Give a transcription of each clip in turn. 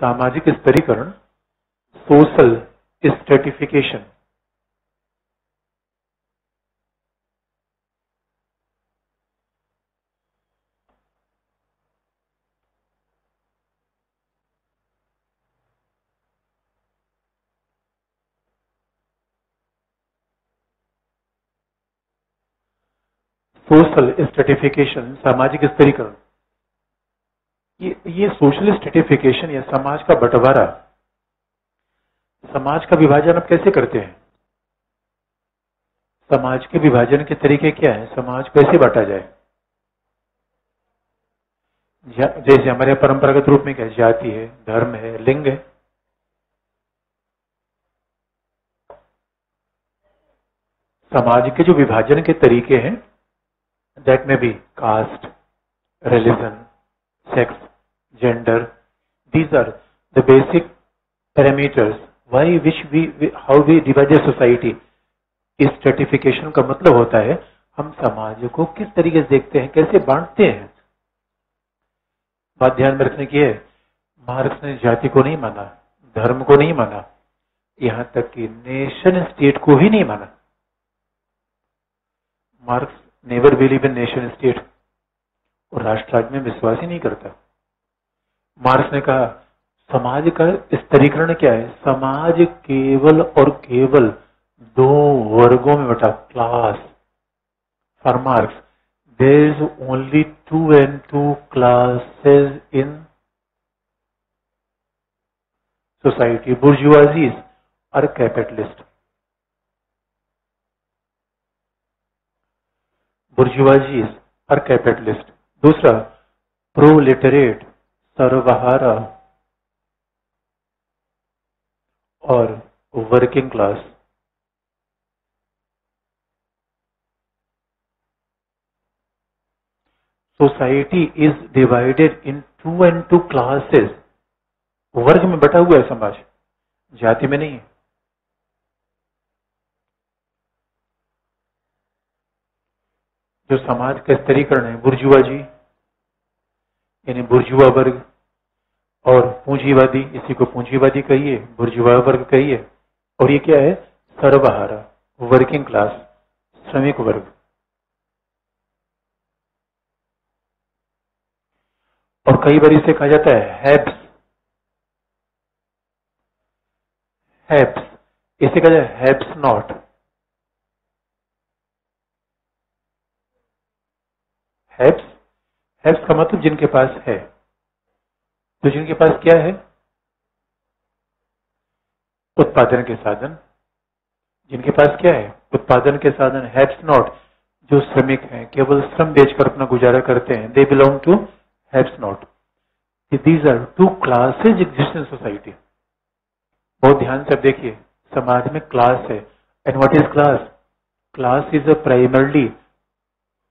सामाजिक स्तरीकरण social stratification social stratification सामाजिक स्तरीकरण। ये ये सोशल स्टेटिफिकेशन या समाज का बंटवारा समाज का विभाजन आप कैसे करते हैं? समाज के विभाजन के तरीके क्या है? समाज कैसे बांटा जाए? जैसे हमारे परंपरागत रूप में क्या जाति है धर्म है लिंग है। समाज के जो विभाजन के तरीके हैं that में be caste religion sex, gender. These are the basic parameters why which we, we how we divide a society. इस स्ट्रेटिफिकेशन का मतलब होता है हम समाज को किस तरीके से देखते हैं कैसे बांटते हैं बात ध्यान में रखने की है मार्क्स ने जाति को नहीं माना धर्म को नहीं माना यहाँ तक कि नेशन स्टेट को ही नहीं माना Marx never believe in nation state और राष्ट्र में विश्वास ही नहीं करता मार्क्स ने कहा, समाज का स्तरीकरण क्या है? समाज केवल और केवल दो वर्गों में बटा class for Marx there is only two and two classes in society bourgeoisies और कैपिटलिस्ट बुर्जुआजीज और कैपिटलिस्ट दूसरा प्रोलिटरेट सर्वहारा और working class society is divided in two and two classes वर्ग में बटा हुआ है समाज। जाति में नहीं है। जो समाज का स्तरीकरण है, बुर्जुआ जी, यानी बुर्जुआ वर्ग और पूंजीवादी, इसी को पूंजीवादी कहिए, बुर्जुआ वर्ग कहिए। और ये क्या है? सर्वहारा वर्किंग क्लास श्रमिक वर्ग। और कई बार इसे कहा जाता है, हैब्स। हैब्स, इसे कहा जाए हैब्स नॉट। हैप्स हैप्स का मतलब जिनके पास है। तो जिनके पास क्या है? उत्पादन के साधन। जिनके पास क्या है? उत्पादन के साधन हैप्स नॉट, जो श्रमिक हैं, केवल श्रम बेचकर अपना गुजारा करते हैं। They belong to haves not. These are two classes exist in society बहुत ध्यान से देखिए, समाज में क्लास है। And what is class class is a primarily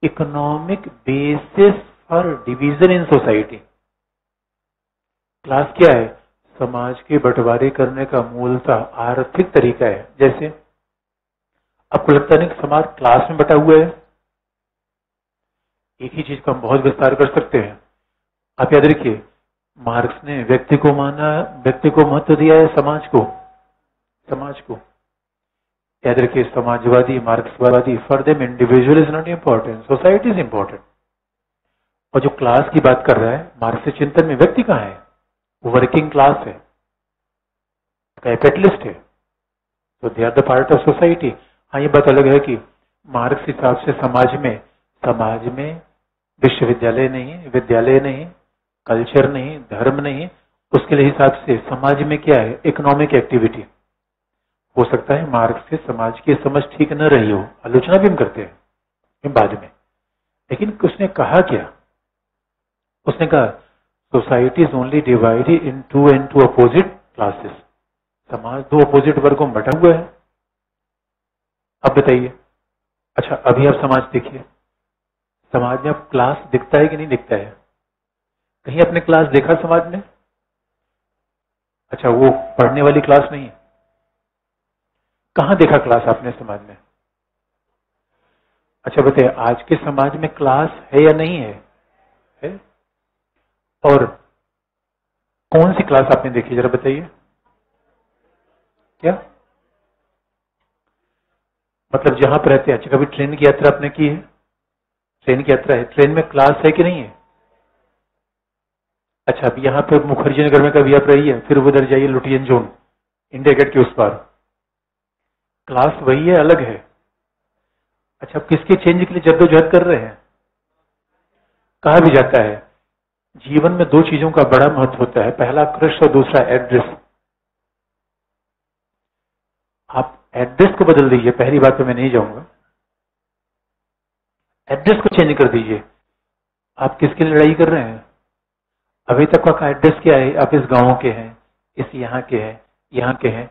economic basis for division in society class क्या है? समाज के बंटवारे करने का मूलतः आर्थिक तरीका है। जैसे, आपको लगता नहीं समाज क्लास में बटा हुआ है? एक ही चीज़ को हम बहुत विस्तार कर सकते हैं। आप याद रखिए, मार्क्स ने व्यक्ति को माना, व्यक्ति को महत्व दिया है समाज को। समाज को। याद रखिए, समाजवादी, मार्क्सवादी for them individual is not important society is important और जो क्लास की बात कर रहा है, मार्क्स चिंतन में व्यक्ति कहाँ है? वर्किंग क्लास है कैपिटलिस्ट है तो they are the part of society हाँ ये बात अलग है कि मार्क्स हिसाब से समाज में समाज में विश्वविद्यालय नहीं, विद्यालय नहीं कल्चर नहीं, धर्म नहीं, उसके लिए हिसाब से समाज में क्या है? इकोनॉमिक एक्टिविटी हो सकता है मार्ग से समाज की समझ ठीक न रही हो, आलोचना भी हम करते हैं बाद में। लेकिन उसने कहा क्या? उसने कहा society is only divided in two and two opposite classes समाज दो अपोजिट वर्गों में बटा हुआ है। अब बताइए। अच्छा अभी आप समाज देखिए। समाज में अब क्लास दिखता है कि नहीं दिखता है? कहीं अपने क्लास देखा समाज में? अच्छा वो पढ़ने वाली क्लास नहीं है। कहा देखा क्लास आपने समाज में? अच्छा बताइए आज के समाज में क्लास है या नहीं है, है? और कौन सी क्लास आपने देखी, जरा बताइए। क्या? मतलब जहाँ पर रहते हैं। अच्छा कभी ट्रेन की यात्रा आपने की है? ट्रेन की यात्रा है। ट्रेन में क्लास है कि नहीं है? अच्छा अब यहाँ पर मुखर्जी नगर में कभी आप रही है फिर उधर जाइए लुटियन जोन इंडिया गेट के उस पार। क्लास वही है, अलग है। अच्छा किसके चेंज के लिए जद्दोजहद कर रहे हैं? कहा भी जाता है? जीवन में दो चीज़ों का बड़ा महत्व होता है। पहला कृष्ण और दूसरा एड्रेस। आप एड्रेस को बदल दीजिए, पहली बात पे मैं नहीं जाऊँगा। एड्रेस को चेंज कर दीजिए। आप किसके लिए लड़ाई कर रहे हैं? अभी तक का एड्रेस क्या है? आप इस गाँव के हैं, इस यहाँ के हैं, यहाँ के हैं।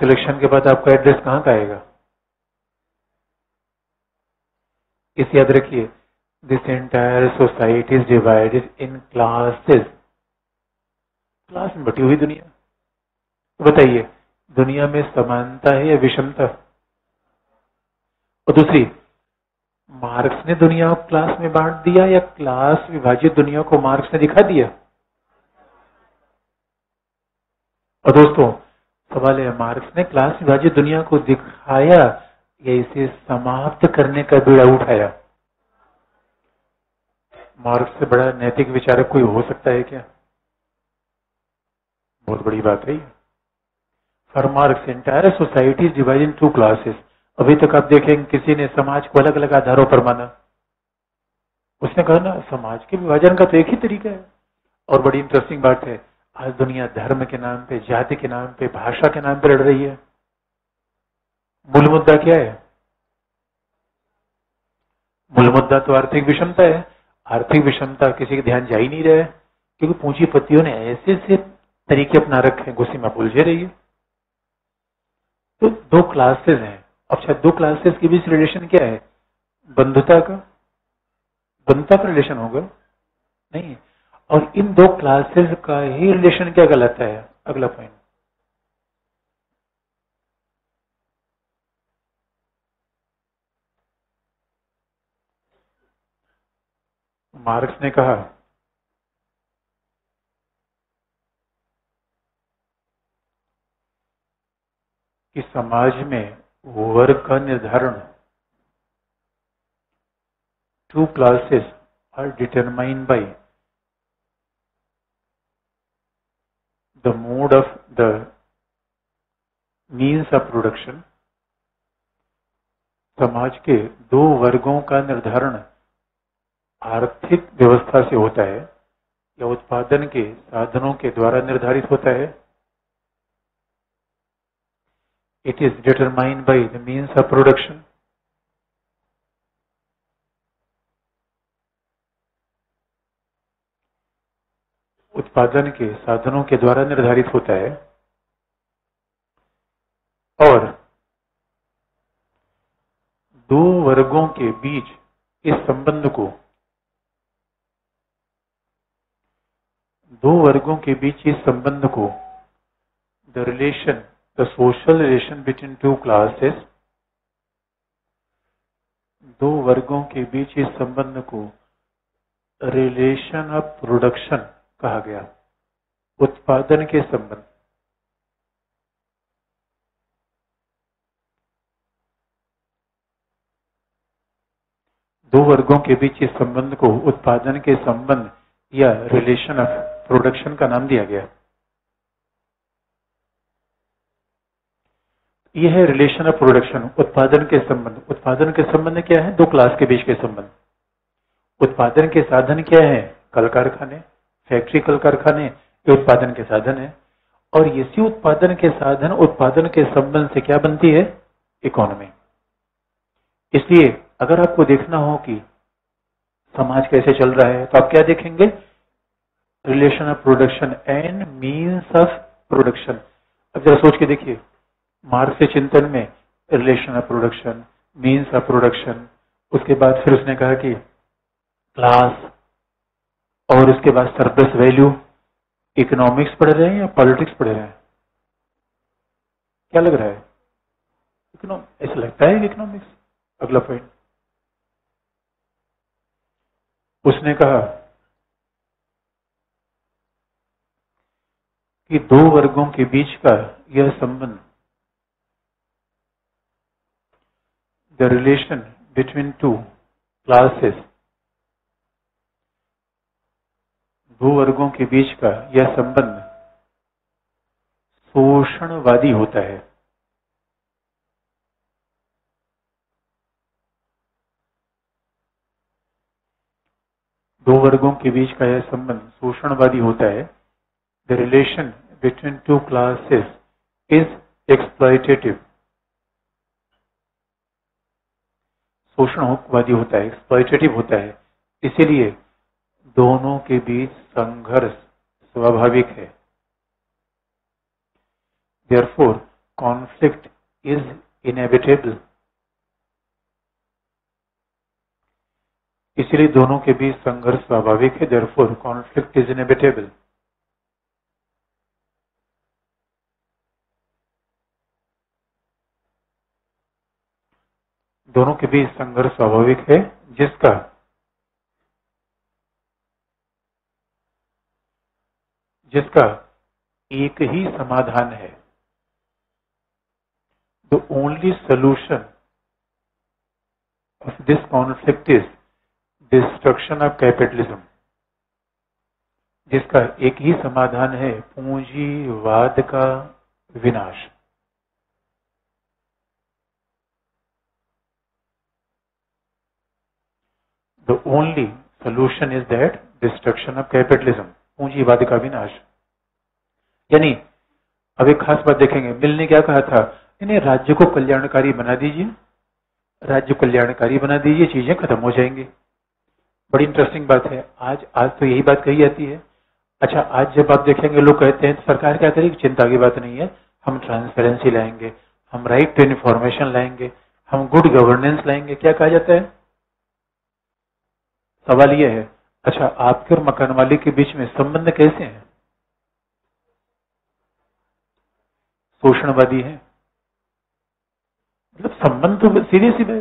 सिलेक्शन के बाद आपका एड्रेस कहाँ का आएगा? इस याद रखिए। This entire society is divided in classes class में बटी हुई दुनिया। तो बताइए, दुनिया में समानता है या विषमता? और दूसरी, मार्क्स ने दुनिया को क्लास में बांट दिया या क्लास विभाजित दुनिया को मार्क्स ने दिखा दिया? और दोस्तों, सवाल है, मार्क्स ने क्लास विभाजित दुनिया को दिखाया या इसे समाप्त करने का बीड़ा उठाया? मार्क्स से बड़ा नैतिक विचारक कोई हो सकता है क्या? बहुत बड़ी बात है for Marx entire society is divide in two classes अभी तक आप देखेंगे किसी ने समाज को अलग अलग आधारों पर माना। उसने कहा ना, समाज के विभाजन का तो एक ही तरीका है। और बड़ी इंटरेस्टिंग बात है, आज दुनिया धर्म के नाम पे, जाति के नाम पे, भाषा के नाम पे लड़ रही है। मूल मुद्दा क्या है? मूल मुद्दा तो आर्थिक विषमता है। आर्थिक विषमता किसी के ध्यान जा ही नहीं रहे क्योंकि पूंजीपतियों ने ऐसे ऐसे तरीके अपना रखे हैं, गुस्से में उलझे रही है तो दो क्लासेस हैं। अच्छा दो क्लासेस के बीच रिलेशन क्या है? बंधुता का। बंधुता का रिलेशन होगा? नहीं। और इन दो क्लासेस का ही रिलेशन क्या गलत है? अगला पॉइंट मार्क्स ने कहा, कि समाज में वर्ग का निर्धारण two classes are determine by the mode of the means of production समाज के दो वर्गों का निर्धारण आर्थिक व्यवस्था से होता है, या उत्पादन के साधनों के द्वारा निर्धारित होता है। It is determined by the means of production उत्पादन के साधनों के द्वारा निर्धारित होता है। और दो वर्गों के बीच इस संबंध को दो वर्गों के बीच इस संबंध को the relation the social relation between two classes, दो वर्गों के बीच इस संबंध को रिलेशन ऑफ़ प्रोडक्शन कहा गया, उत्पादन के संबंध। दो वर्गों के बीच इस संबंध को उत्पादन के संबंध या रिलेशन ऑफ़ प्रोडक्शन का नाम दिया गया। यह है रिलेशन ऑफ़ प्रोडक्शन उत्पादन के संबंध। उत्पादन के संबंध क्या है? दो क्लास के बीच के संबंध। उत्पादन के साधन क्या है? कल कारखाने फैक्ट्री कल कारखाने, ये उत्पादन के साधन है। और इसी उत्पादन के साधन, उत्पादन के संबंध से क्या बनती है? इकोनॉमी इसलिए अगर आपको देखना हो कि समाज कैसे चल रहा है तो आप क्या देखेंगे? Relation of production and means of production अब जरा सोच के देखिए मार्क्स के चिंतन में relation of production means of production उसके बाद फिर उसने कहा कि क्लास और उसके बाद सरप्लस वैल्यू इकोनॉमिक्स पढ़ रहे हैं या पॉलिटिक्स पढ़ रहे हैं? क्या लग रहा है? ऐसा लगता है इकोनॉमिक्स अगला पॉइंट उसने कहा कि दो वर्गों के बीच का यह संबंध the relation between two classes दो वर्गों के बीच का यह संबंध शोषणवादी होता है। दो वर्गों के बीच का यह संबंध शोषणवादी होता है। The relation between two classes is exploitative शोषणवादी होता है एक्सप्लॉयटेटिव होता है। इसीलिए दोनों के बीच संघर्ष स्वाभाविक है। देयरफॉर कॉन्फ्लिक्ट इज़ इनएविटेबल इसलिए दोनों के बीच संघर्ष स्वाभाविक है। देयरफॉर कॉन्फ्लिक्ट इज़ इनएविटेबल दोनों के बीच संघर्ष स्वाभाविक है, जिसका जिसका एक ही समाधान है। The only solution of this conflict is destruction of capitalism जिसका एक ही समाधान है, पूंजीवाद का विनाश। The only solution is that destruction of capitalism पूंजीवाद का विनाश। यानी, अब एक खास बात देखेंगे। मिल ने क्या कहा था? इन्हें राज्य को कल्याणकारी बना दीजिए। राज्य कल्याणकारी बना दीजिए, चीज़ें खत्म हो जाएँगी। बड़ी इंटरेस्टिंग बात है। आज आज तो यही बात कही जाती है। अच्छा आज जब आप देखेंगे, लोग कहते हैं, सरकार क्या करेगी? चिंता की बात नहीं है। हम ट्रांसपेरेंसी लाएँगे। हम राइट टू इन्फॉर्मेशन लाएँगे। हम गुड गवर्नेंस लाएँगे। क्या कहा जाता है? सवाल यह है अच्छा आपके और मकान मालिक के बीच में संबंध कैसे हैं? शोषणवादी है। मतलब संबंध तो सीधे सीधे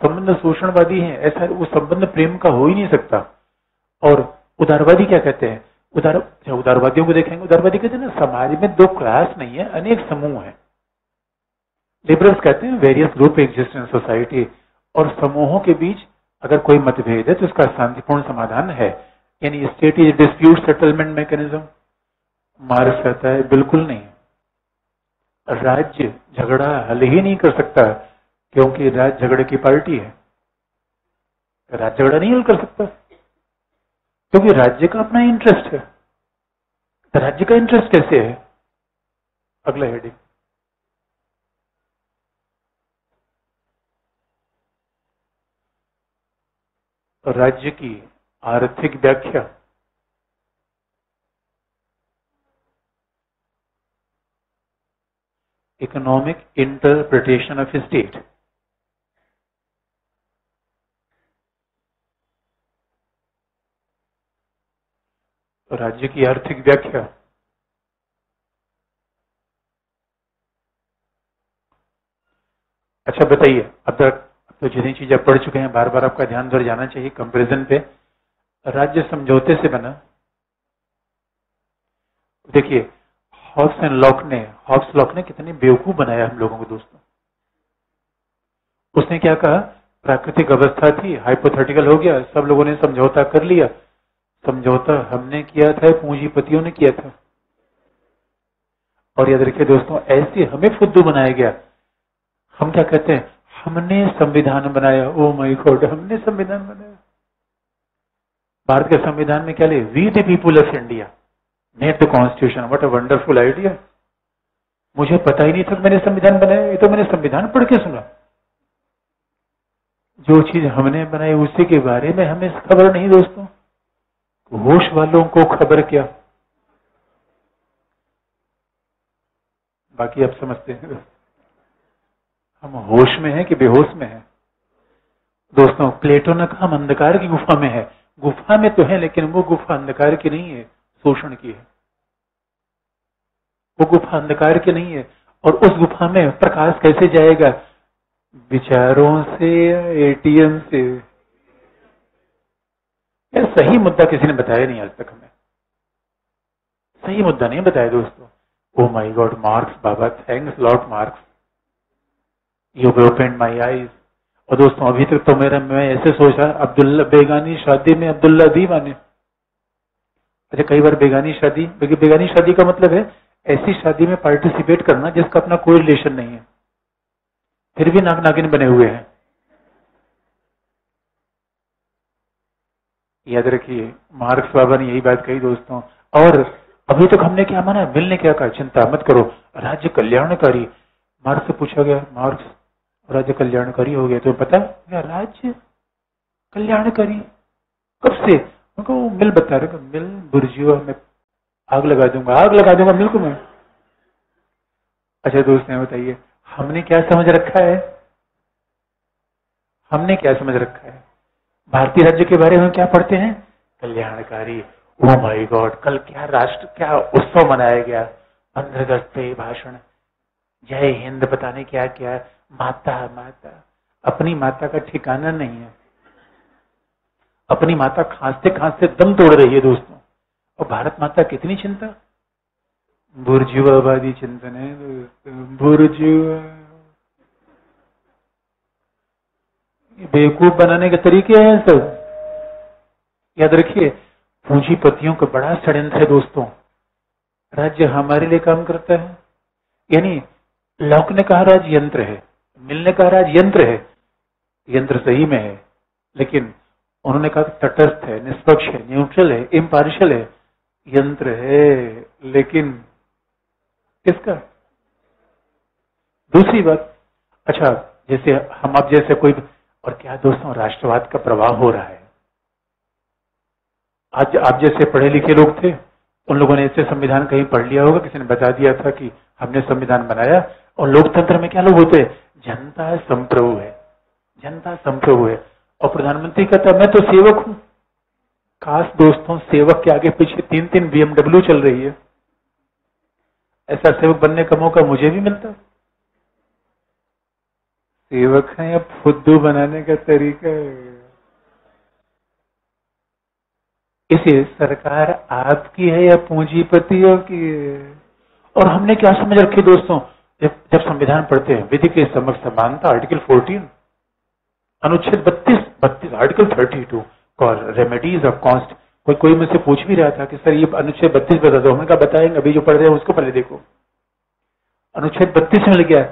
संबंध शोषणवादी है ऐसा वो संबंध प्रेम का हो ही नहीं सकता। और उदारवादी क्या कहते हैं? उदार अच्छा, उदारवादियों को देखेंगे। उदारवादी कहते हैं ना समाज में दो क्लास नहीं है अनेक समूह है। लिबरल्स कहते हैं various group exist in society और समूहों के बीच अगर कोई मतभेद है तो उसका शांतिपूर्ण समाधान है। यानी state is dispute settlement mechanism Marx कहता है, बिल्कुल नहीं। राज्य झगड़ा हल ही नहीं कर सकता, क्योंकि राज्य झगड़े की पार्टी है। राज्य झगड़ा नहीं हल कर सकता, क्योंकि राज्य का अपना इंटरेस्ट है। राज्य का इंटरेस्ट कैसे है? अगला हेडिंग राज्य की आर्थिक व्याख्या। इकोनॉमिक इंटरप्रिटेशन ऑफ़ स्टेट राज्य की आर्थिक व्याख्या। अच्छा बताइए, अब तक तो जितनी चीज़ें पढ़ चुके हैं बार बार आपका ध्यान उधर जाना चाहिए कंपेरिजन पे। राज्य समझौते से बना। देखिए हॉक्स एंड लॉक ने हॉक्स लॉक ने कितनी बेवकूफ़ बनाया हम लोगों को दोस्तों। उसने क्या कहा? प्राकृतिक अवस्था थी हाइपोथेटिकल हो गया, सब लोगों ने समझौता कर लिया। समझौता हमने किया था, पूंजीपतियों ने किया था। और याद रखिए दोस्तों, ऐसे हमें फुद्दू बनाया गया। हम क्या कहते हैं? हमने संविधान बनाया, ओ माई गॉड, हमने संविधान बनाया। भारत के संविधान में क्या ले we the people of India made the constitution what a wonderful idea मुझे पता ही नहीं था मैंने संविधान बनाया, ये तो मैंने संविधान पढ़ के सुना। जो चीज़ हमने बनाई, उसी के बारे में हमें खबर नहीं दोस्तों। होश वालों को खबर क्या? बाकी आप समझते हैं। हम होश में हैं कि बेहोश में हैं। दोस्तों, प्लेटो ने कहा, हम अंधकार की गुफा में है। गुफा में तो है, लेकिन वो गुफा अंधकार की नहीं है, शोषण की है। वो गुफा अंधकार की नहीं है, और उस गुफा में प्रकाश कैसे जाएगा? विचारों से, एटीएम से। यह सही मुद्दा किसी ने बताया नहीं आज तक हमें। सही मुद्दा नहीं बताया दोस्तों। Oh my God Marx Baba thanks lot Marx you open my eyes और दोस्तों, अभी तक तो मेरा, मैं ऐसे सोचा, अब्दुल्ला, बेगानी शादी में अब्दुल्ला दीवाने अच्छा कई बार बेगानी शादी बेगानी शादी का मतलब है, ऐसी शादी में पार्टिसिपेट करना जिसका अपना कोई रिलेशन नहीं है। फिर भी नाग नागिन बने हुए हैं। याद रखिए मार्क्स बाबा ने यही बात कही दोस्तों। और अभी तक हमने क्या माना, मिलने क्या कहा? चिंता मत करो। राज्य कल्याणकारी। मार्क्स से पूछा गया, मार्क्स राज्य कल्याणकारी हो गया। तो पता क्या राज्य कल्याणकारी कब से? उनको मिल बता रहे मिल बुर्जुआ में आग लगा दूँगा। आग लगा दूँगा मिल को मैं। अच्छा दोस्त बताइए, हमने क्या समझ रखा है? हमने क्या समझ रखा है? भारतीय राज्य के बारे में क्या पढ़ते हैं? कल्याणकारी। ओ माय गॉड कल क्या राष्ट्र, क्या उत्सव मनाया गया? पंद्रह अगस्त पे भाषण। जय हिंद, बताने क्या क्या माता माता। अपनी माता का ठिकाना नहीं है। अपनी माता खांसते खांसते दम तोड़ रही है दोस्तों। और भारत माता कितनी चिंता? बुर्जुआबादी चिंतन है बुर्जुआ बेवकूफ़ बनाने के तरीके हैं सब। याद रखिए, पूंजीपतियों का बड़ा षड्यंत्र है दोस्तों। राज्य हमारे लिए काम करता है। यानी लॉक ने कहा राज यंत्र है। मिलने का राज यंत्र है। यंत्र सही में है, लेकिन उन्होंने कहा तटस्थ है, निष्पक्ष है न्यूट्रल है इम्पार्शल है, यंत्र है, लेकिन किसका? दूसरी बात अच्छा जैसे हम अब जैसे कोई, और क्या दोस्तों, राष्ट्रवाद का प्रभाव हो रहा है? आज आप जैसे पढ़े लिखे लोग थे, उन लोगों ने ऐसे संविधान कहीं पढ़ लिया होगा, किसी ने बता दिया था कि हमने संविधान बनाया और लोकतंत्र में क्या लोग होते हैं? जनता संप्रभु है। जनता संप्रभु है। और प्रधानमंत्री कहता मैं तो सेवक हूँ। खास दोस्तों, सेवक के आगे पीछे तीन तीन बीएमडब्ल्यू चल रही है। ऐसा सेवक बनने का मौका मुझे भी मिलता सेवक है या फुद्दू बनाने का तरीका है। इसे सरकार आपकी है या पूंजीपतियों की है? और हमने क्या समझ रखी दोस्तों? जब जब संविधान पढ़ते हैं, विधि के समक्ष समानता आर्टिकल 14 अनुच्छेद 32 32 article 32 call remedies of const कोई कोई मुझसे पूछ भी रहा था कि सर ये अनुच्छेद 32 बता दो, हमने कहा बताएँगे, अभी जो पढ़ रहे हैं उसको पहले देखो। अनुच्छेद 32 मिल गया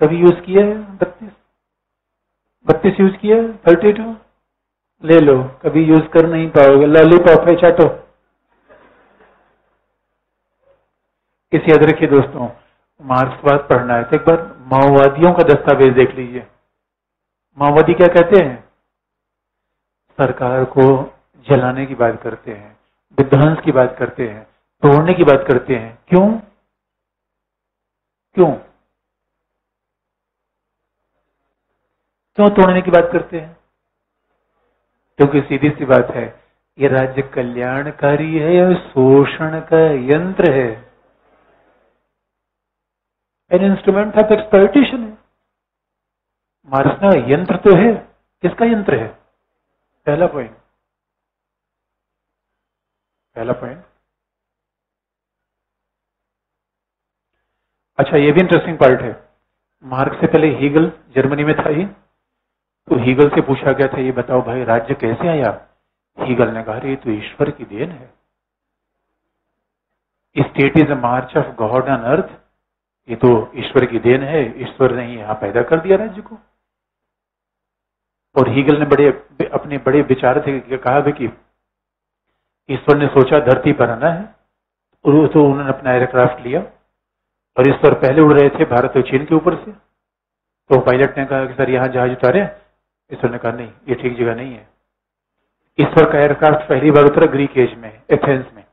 कभी यूज़ किया है बत्तीस? बत्तीस यूज़ किया है? थर्टी टू ले लो, कभी यूज़ कर नहीं पाओगे लॉलीपॉप है, चाटो। इस याद रखिए दोस्तों, मार्क्सवाद पढ़ना है। तो एक बार माओवादियों का दस्तावेज़ देख लीजिए। माओवादी क्या कहते हैं? सरकार को जलाने की बात करते हैं, विध्वंस की बात करते हैं, तोड़ने की बात करते हैं। क्यों? क्यों? क्यों तोड़ने की बात करते हैं? क्योंकि सीधी सी बात है, ये राज्य कल्याणकारी है या शोषण का यंत्र है? एन इंस्ट्रूमेंट ऑफ़ एक्सपर्टेशन है मारसना यंत्र तो है किसका यंत्र है पहला पॉइंट पहला पॉइंट अच्छा ये भी इंटरेस्टिंग पार्ट है मार्क से पहले हीगल जर्मनी में था ही तो हीगल से पूछा गया था ये बताओ भाई राज्य कैसे आया हीगल ने कहा तो ईश्वर की देन है state is a march of God on earth ये तो ईश्वर की देन है, ईश्वर ने यहाँ पैदा कर दिया राज्य को। और हीगल ने बड़े, अपने बड़े विचार थे कहा भी कि ईश्वर ने सोचा धरती पर आना है, और तो उन्होंने अपना एयरक्राफ्ट लिया, और ईश्वर पहले उड़ रहे थे भारत और चीन के ऊपर से। तो पायलट ने कहा कि, सर, यहाँ जहाज़ उतारे। ईश्वर ने कहा, नहीं, ये ठीक जगह नहीं है। ईश्वर का एयरक्राफ्ट पहली बार उतरा ग्रीक एज में, एथेंस में।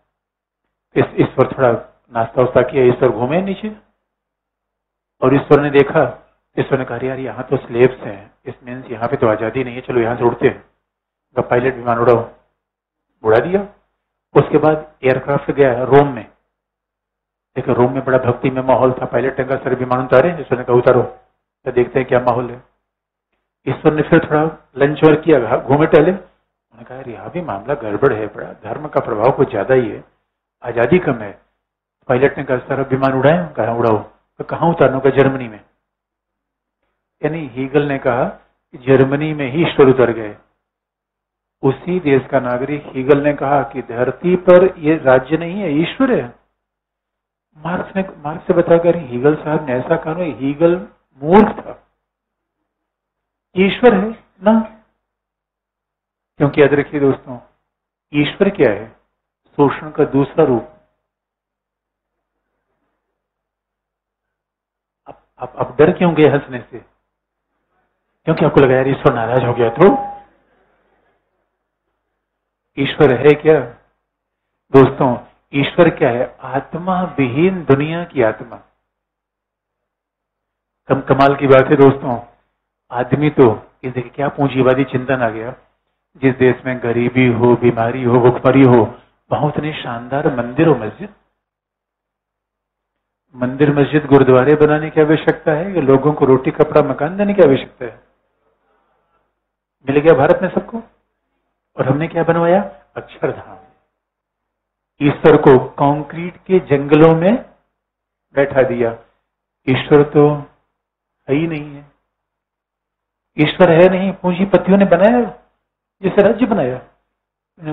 ईश्वर थोड़ा नाश्ता उस्ता किया, ईश्वर घूमे नीचे। और ईश्वर ने देखा, ईश्वर ने कहा यार, यहाँ तो स्लेब्स हैं। इस मीन्स यहाँ पे तो आज़ादी नहीं है। चलो, यहाँ से उड़ते हैं। तो पायलट विमान उड़ाओ उड़ा दिया। उसके बाद एयरक्राफ्ट गया रोम में। देखो रोम में बड़ा भक्ति में माहौल था। पायलट ने कहा सर विमान उतारे। ईश्वर ने कहा, उतारो। तो देखते हैं क्या माहौल है। ईश्वर ने फिर थोड़ा लंच और किया घूमे टहले। उन्होंने कहा यहाँ भी मामला गड़बड़ है। बड़ा धर्म का प्रभाव कुछ ज़्यादा ही है। आज़ादी कम है। पायलट ने कहा, सर विमान उड़ाए। कहा, उड़ाओ। तो कहाँ उतारना का जर्मनी में। यानी हीगल ने कहा कि जर्मनी में ही ईश्वर उतर गए। उसी देश का नागरिक हीगल ने कहा कि धरती पर ये राज्य नहीं है, ईश्वर है। मार्क्स ने, मार्क्स से बताकर हीगल साहब ने ऐसा कहा हीगल मूर्ख था। ईश्वर है ना? क्योंकि याद रखिए दोस्तों, ईश्वर क्या है? शोषण का दूसरा रूप। अब अब डर क्यों गए हंसने से? क्योंकि आपको लगा, यार, ईश्वर नाराज़ हो गया तो? ईश्वर है क्या? दोस्तों, ईश्वर क्या है? आत्मा विहीन दुनिया की आत्मा। कम कमाल की बात है दोस्तों, आदमी तो इस देखिए, क्या पूंजीवादी चिंतन आ गया। जिस देश में गरीबी हो, बीमारी हो, भुखमरी हो वहाँ उतने शानदार मंदिर और मस्जिद। मंदिर मस्जिद गुरुद्वारे बनाने की आवश्यकता है या लोगों को रोटी, कपड़ा, मकान देने की आवश्यकता है? मिल गया भारत में सबको? और हमने क्या बनवाया? अक्षरधाम। ईश्वर को कंक्रीट के जंगलों में बैठा दिया। ईश्वर तो है ही नहीं है। ईश्वर है नहीं, पूंजीपतियों ने बनाया, जैसे राज्य बनाया।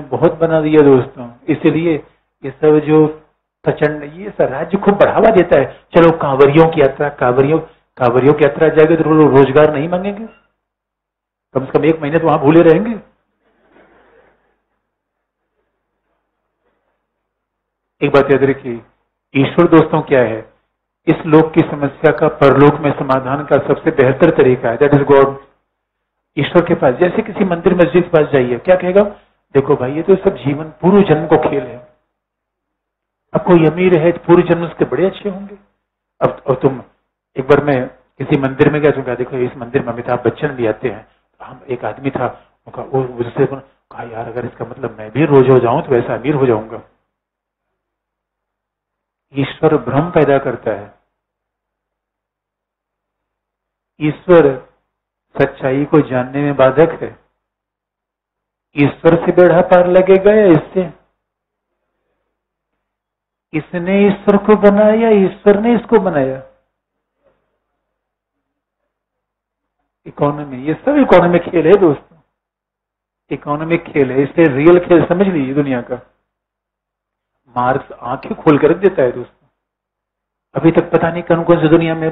बहुत बना दिया दोस्तों। इसलिए ये सब जो प्रचंड, ये सब राज्य खूब बढ़ावा देता है। चलो, कांवरियों की यात्रा, कांवरियों कांवरियों की यात्रा जाएगी तो लोग रोज़गार नहीं मांगेंगे। कम से कम एक महीने तो वहाँ भूले रहेंगे। एक बात याद रखिए, ईश्वर दोस्तों क्या है? इस लोक की समस्या का परलोक में समाधान का सबसे बेहतर तरीका है। दैट इज़ गॉड ईश्वर के पास, जैसे किसी मंदिर मस्जिद के पास जाइए, क्या कहेगा? देखो भाई, ये तो सब जीवन, पूर्व जन्म को खेल है। अब कोई अमीर है पूर्व जन्म उसके बड़े अच्छे होंगे। अब और तुम एक बार मैं किसी मंदिर में गया तो देखो, इस मंदिर में अमिताभ बच्चन भी आते हैं। हम एक आदमी था उनका उससे कहा, यार, अगर इसका मतलब मैं भी रोज हो जाऊँ तो वैसा अमीर हो जाऊँगा। ईश्वर भ्रम पैदा करता है। ईश्वर सच्चाई को जानने में बाधक है। ईश्वर से बेढ़ा पार लगेगा या इससे? इसने ईश्वर को बनाया, ईश्वर ने इसको बनाया। इकोनॉमी ये सब इकोनॉमिक खेल है दोस्तों। इकोनॉमिक खेल है, इसलिए रियल खेल समझ लीजिए दुनिया का। मार्क्स आँखें खोल कर रख देता है दोस्तों। अभी तक पता नहीं कौन कौन सी दुनिया में।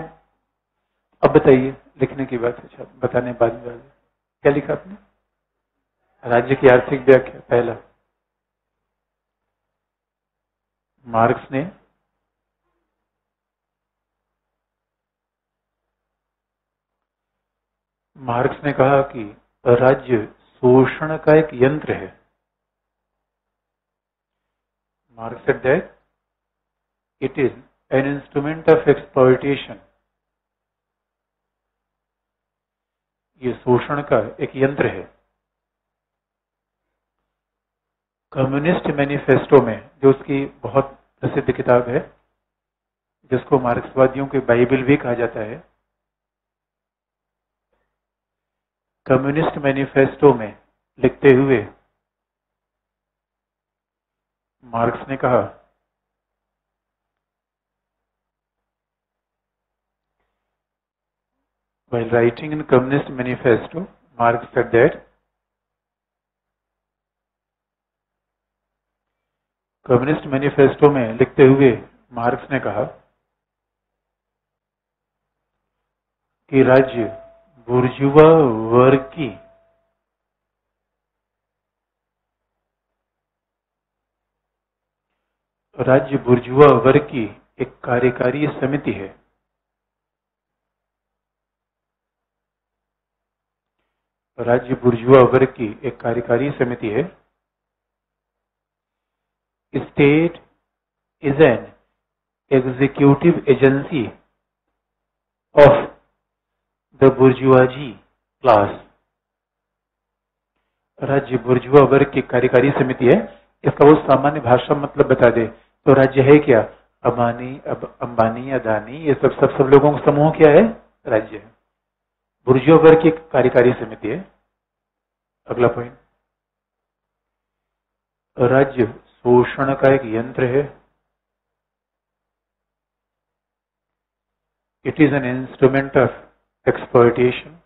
अब बताइए, लिखने की बात अच्छा बताने बाद क्या लिखा आपने? राज्य की आर्थिक व्याख्या, पहला। मार्क्स ने मार्क्स ने कहा कि राज्य शोषण का एक यंत्र है। Marx said that it is an instrument of exploitation ये शोषण का एक यंत्र है। कम्युनिस्ट मैनिफेस्टो में जो उसकी बहुत प्रसिद्ध किताब है जिसको मार्क्सवादियों के बाइबल भी कहा जाता है कम्युनिस्ट मैनिफेस्टो में लिखते हुए मार्क्स ने कहा While writing in Communist Manifesto, Marx said that Communist Manifesto में लिखते हुए मार्क्स ने कहा कि राज्य बुर्जुआ वर्ग की राज्य बुर्जुआ वर्ग की एक कार्यकारी समिति है। राज्य बुर्जुआ वर्ग की एक कार्यकारी समिति है। State is an executive agency of the bourgeoisie class राज्य बुर्जुआ वर्ग की कार्यकारी समिति है। इसका वो सामान्य भाषा मतलब बता दे। तो राज्य है क्या? अबानी अब अंबानी, अदानी, ये सब सब सब लोगों का समूह क्या है? राज्य है। बुर्जुआ वर्ग की कार्यकारी समिति है। अगला पॉइंट राज्य शोषण का एक यंत्र है। It is an instrument of exploitation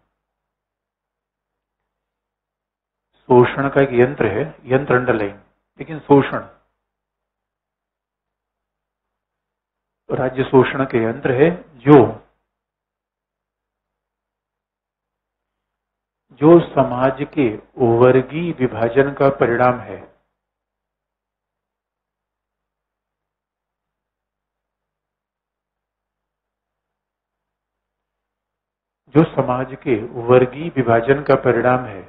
शोषण का एक यंत्र है, यंत्र अंडरलाइन लेकिन शोषण। राज्य शोषण के यंत्र है, जो जो समाज के वर्गीय विभाजन का परिणाम है। जो समाज के वर्गीय विभाजन का परिणाम है।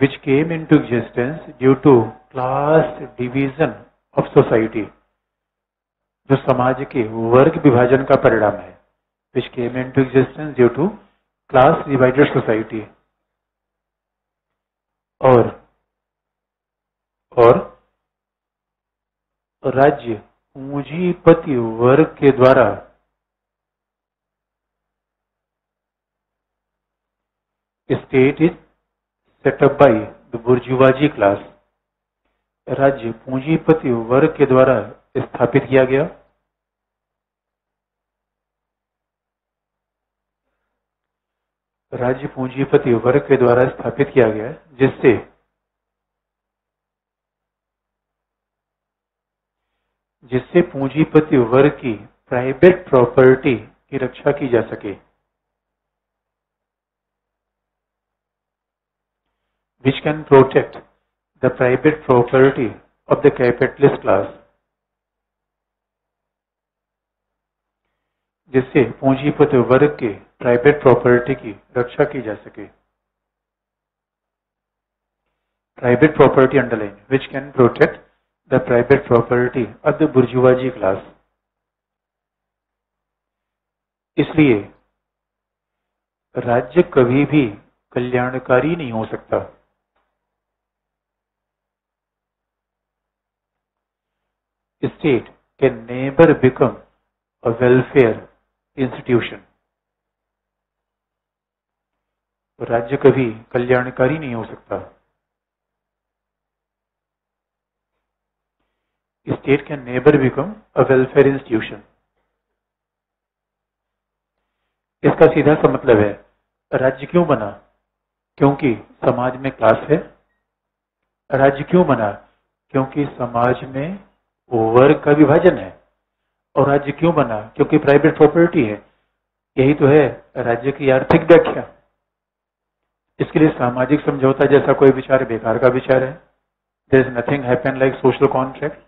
Which came into existence due to class division of society जो समाज के वर्ग विभाजन का परिणाम है। Which came into existence due to class divided society और और राज्य मुझी वर्ग के द्वारा state is up by the bourgeoisie class. राज्य पूंजीपति वर्ग के द्वारा स्थापित किया गया। राज्य पूंजीपति वर्ग के द्वारा स्थापित किया गया, जिससे जिससे पूंजीपति वर्ग की प्राइवेट प्रॉपर्टी की रक्षा की जा सके। Which can protect the private property of the capitalist class. जिससे पूंजीपति वर्ग के प्राइवेट प्रॉपर्टी की रक्षा की जा सके। Private property underline which can protect the private property of the bourgeoisie class इसलिए राज्य कभी भी कल्याणकारी नहीं हो सकता। State can never become a welfare institution. राज्य कभी कल्याणकारी नहीं हो सकता। State can never become a welfare institution इसका सीधा सा मतलब है, राज्य क्यों बना? क्योंकि समाज में क्लास है। राज्य क्यों बना? क्योंकि समाज में वर्ग का विभाजन है। और राज्य क्यों बना? क्योंकि प्राइवेट प्रॉपर्टी है। यही तो है राज्य की आर्थिक व्याख्या। इसके लिए सामाजिक समझौता जैसा कोई विचार बेकार का विचार है। There is nothing happen like social contract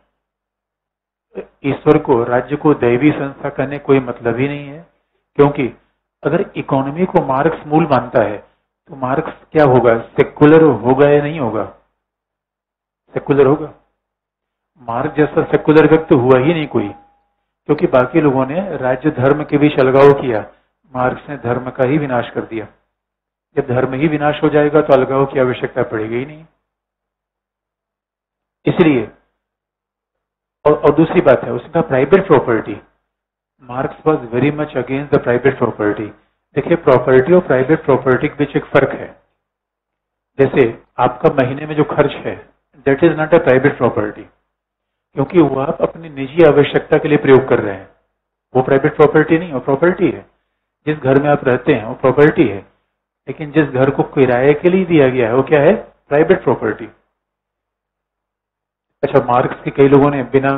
ईश्वर को, राज्य को दैवी संस्था करने कोई मतलब ही नहीं है। क्योंकि अगर इकोनॉमी को मार्क्स मूल मानता है तो मार्क्स क्या होगा? सेकुलर होगा या नहीं होगा? सेकुलर होगा। मार्ग जैसा सेकुलर व्यक्त हुआ ही नहीं कोई क्योंकि बाकी लोगों ने राज्य धर्म के बीच अलगाव किया मार्क्स ने धर्म का ही विनाश कर दिया। जब धर्म ही विनाश हो जाएगा तो अलगाव की आवश्यकता पड़ेगी ही नहीं। इसलिए और, और दूसरी बात है उसका private property Marx was very much against the private property देखिए प्रॉपर्टी और प्राइवेट प्रॉपर्टी के बीच एक फ़र्क है। जैसे आपका महीने में जो खर्च है that is not a private property क्योंकि वो आप अपनी निजी आवश्यकता के लिए प्रयोग कर रहे हैं। वो प्राइवेट प्रॉपर्टी नहीं, वो प्रॉपर्टी है। जिस घर में आप रहते हैं, वो प्रॉपर्टी है। लेकिन जिस घर को किराए के लिए दिया गया है, वो क्या है? प्राइवेट प्रॉपर्टी अच्छा मार्क्स के कई लोगों ने बिना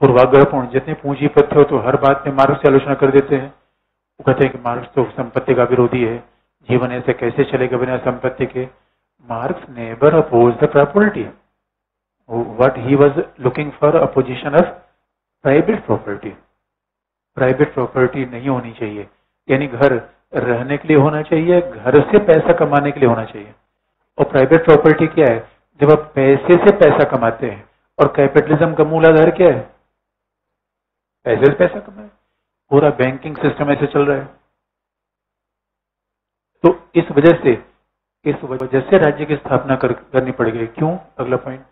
पूर्वाग्रहपूर्ण जितने पूंजीपति हो तो हर बात में मार्क्स की आलोचना कर देते हैं। वो कहते हैं कि मार्क्स तो संपत्ति का विरोधी है। जीवन ऐसे कैसे चलेगा बिना संपत्ति के? Marx never oppose the property what he was looking for a position of private property. Private property नहीं होनी चाहिए। यानी घर रहने के लिए होना चाहिए घर से पैसा कमाने के लिए होना चाहिए। और प्राइवेट प्रॉपर्टी क्या है? जब आप पैसे से पैसा कमाते हैं और कैपिटलिज्म का मूल आधार क्या है? पैसे से पैसा कमाए। पूरा बैंकिंग सिस्टम ऐसे चल रहा है। तो इस वजह से इस वजह से राज्य की स्थापना कर, करनी पड़ेगी क्यों? अगला पॉइंट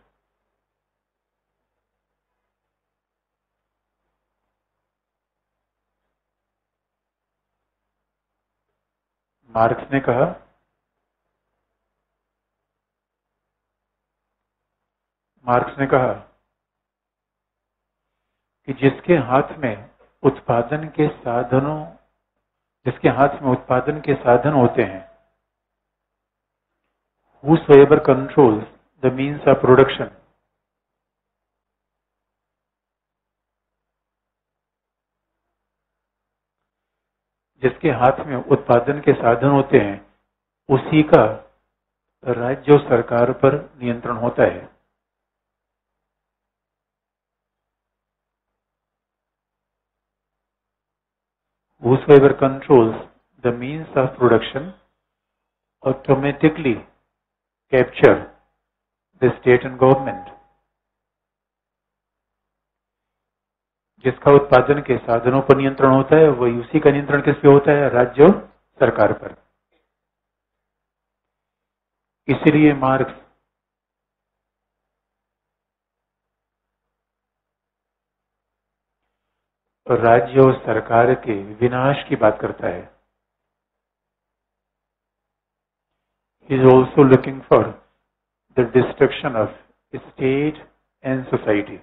मार्क्स ने कहा, मार्क्स ने कहा कि जिसके हाथ में उत्पादन के साधनों, जिसके हाथ में उत्पादन के साधन होते हैं who whosoever controls the means of production जिसके हाथ में उत्पादन के साधन होते हैं उसी का राज्य सरकार पर नियंत्रण होता है whosoever controls the means of production automatically capture the state and government जिसका उत्पादन के साधनों पर नियंत्रण होता है, वही उसी का नियंत्रण किस पे होता है? राज्य सरकार पर। इसलिए मार्क्स राज्य और सरकार के विनाश की बात करता है। Is also looking for the destruction of state and society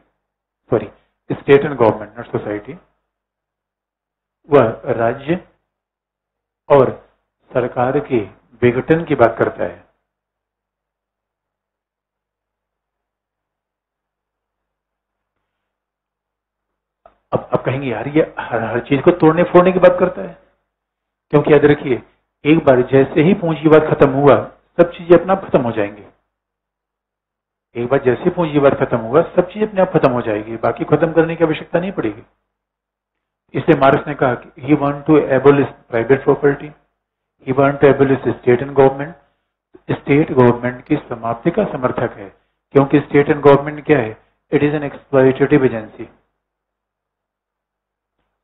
sorry state and government not society वह राज्य और सरकार के विघटन की बात करता है। अब आप कहेंगे, यार, ये हर हर चीज़ को तोड़ने फोड़ने की बात करता है। क्योंकि याद रखिए, एक बार जैसे ही पूंजीवाद खत्म हुआ, सब चीज़ें अपना खत्म हो जाएँगी। एक बार जैसे पूंजीवाद खत्म हुआ सब चीज़ अपने आप खत्म हो जाएगी, बाकी खत्म करने की आवश्यकता नहीं पड़ेगी। इसलिए मार्क्स ने कहा कि he want to abolish private property he want to abolish state and government state government की समाप्ति का समर्थक है, क्योंकि स्टेट एंड गवर्नमेंट क्या है? It is an exploitative agency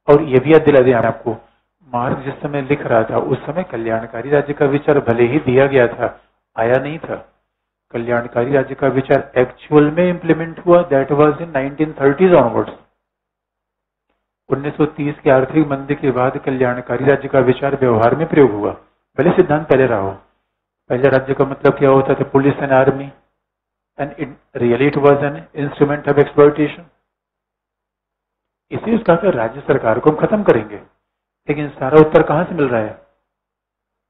और यह भी याद दिला दें आपको, मार्क्स जिस समय लिख रहा था, उस समय कल्याणकारी राज्य का विचार भले ही दिया गया था, आया नहीं था। कल्याणकारी राज्य का विचार एक्चुअल में इंप्लीमेंट हुआ that was in 1930s onwards 1930 के आर्थिक मंदी के बाद कल्याणकारी राज्य का विचार व्यवहार में प्रयोग हुआ। भले सिद्धांत पहले रहा हो। पहले राज्य का मतलब क्या होता था? Police and army and really it was an instrument of exploitation इसी उसका राज्य सरकार को हम खत्म करेंगे। लेकिन सारा उत्तर कहाँ से मिल रहा है?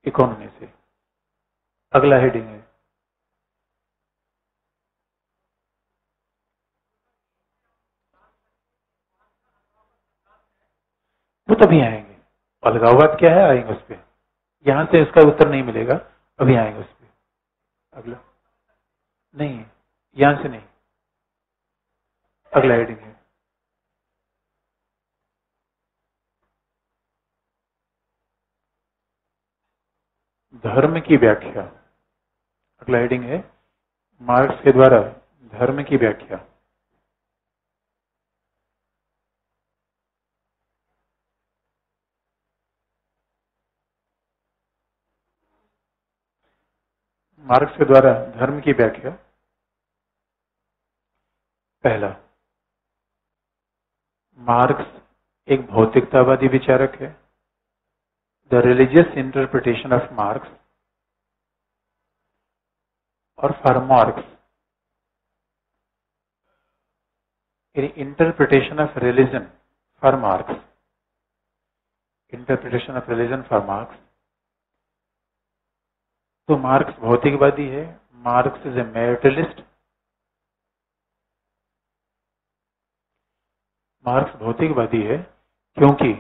इकोनॉमी से। अगला हेडिंग है वो तभी आएँगे। अलगाववाद क्या है? आएँगे उस पर यहाँ से इसका उत्तर नहीं मिलेगा। अभी आएँगे उस पर अगला। नहीं, यहाँ से नहीं। अगला हेडिंग है। धर्म की व्याख्या। अगला हेडिंग है। मार्क्स के द्वारा धर्म की व्याख्या। मार्क्स के द्वारा धर्म की व्याख्या। पहला, मार्क्स एक भौतिकतावादी विचारक है। The religious interpretation of Marx और for Marx interpretation of religion for Marx interpretation of religion for Marx तो मार्क्स भौतिकवादी है। Marx is a materialist. Marx भौतिकवादी है क्योंकि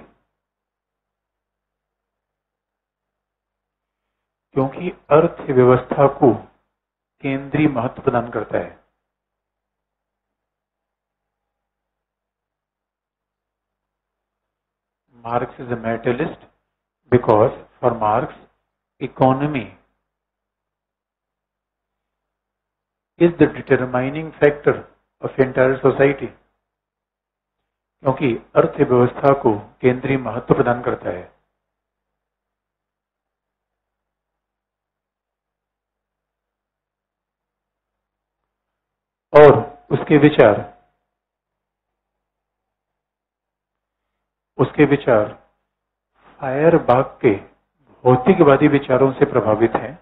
क्योंकि अर्थव्यवस्था को केंद्रीय महत्व प्रदान करता है। Marx is a materialist because for Marx economy is the determining factor of entire society. क्योंकि अर्थव्यवस्था को केंद्रीय महत्व प्रदान करता है। और उसके विचार उसके विचार फायर बाग के भौतिकवादी विचारों से प्रभावित हैं।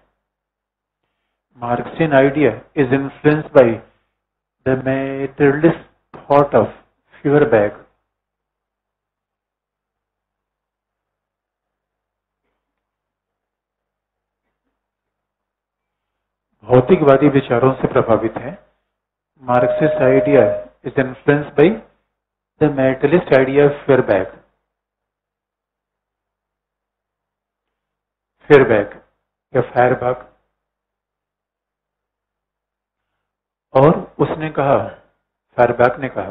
Marxian idea is influenced by the materialist thought of Feuerbach भौतिकवादी विचारों से प्रभावित है। Marxist idea is influence by the materialist idea of Feuerbach Feuerbach या फायरबैक और उसने कहा फायरबैक ने कहा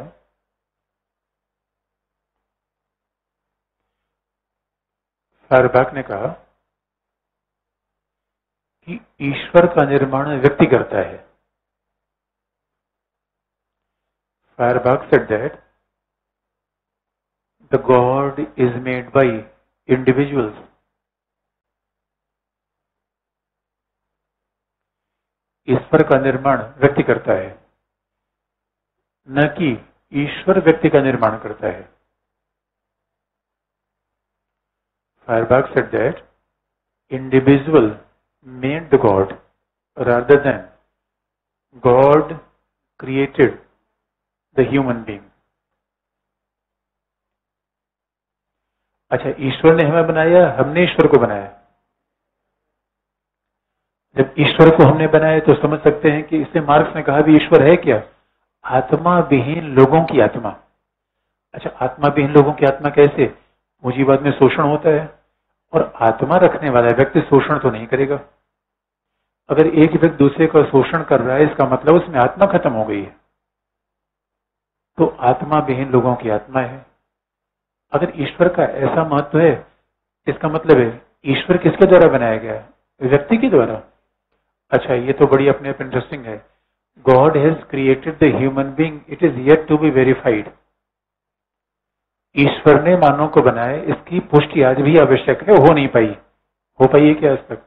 फायरबैक ने कहा कि ईश्वर का निर्माण व्यक्ति करता है। Feuerbach said that the God is made by individuals ईश्वर का निर्माण व्यक्ति करता है। न कि ईश्वर व्यक्ति का निर्माण करता है। Feuerbach said that individual the God rather than God created the human being. अच्छा ईश्वर ने हमें बनाया, हमने ईश्वर को बनाया। जब ईश्वर को हमने बनाया तो समझ सकते हैं कि इससे मार्क्स ने कहा भी ईश्वर है क्या? आत्मा विहीन लोगों की आत्मा। अच्छा आत्मा विहीन लोगों की आत्मा कैसे? मुझीबाद में शोषण होता है और आत्मा रखने वाला व्यक्ति शोषण तो नहीं करेगा। अगर एक व्यक्ति दूसरे का शोषण कर रहा है, इसका मतलब उसमें आत्मा खत्म हो गई है। तो आत्मा विहीन लोगों की आत्मा है। अगर ईश्वर का ऐसा महत्व है, इसका मतलब है ईश्वर किसके द्वारा बनाया गया व्यक्ति के द्वारा। अच्छा ये तो बड़ी अपने आप इंटरेस्टिंग है। God has created the human being it is yet to be verified ईश्वर ने मानव को बनाया, इसकी पुष्टि आज भी आवश्यक है, हो नहीं पाई। हो पाई है क्या आज तक?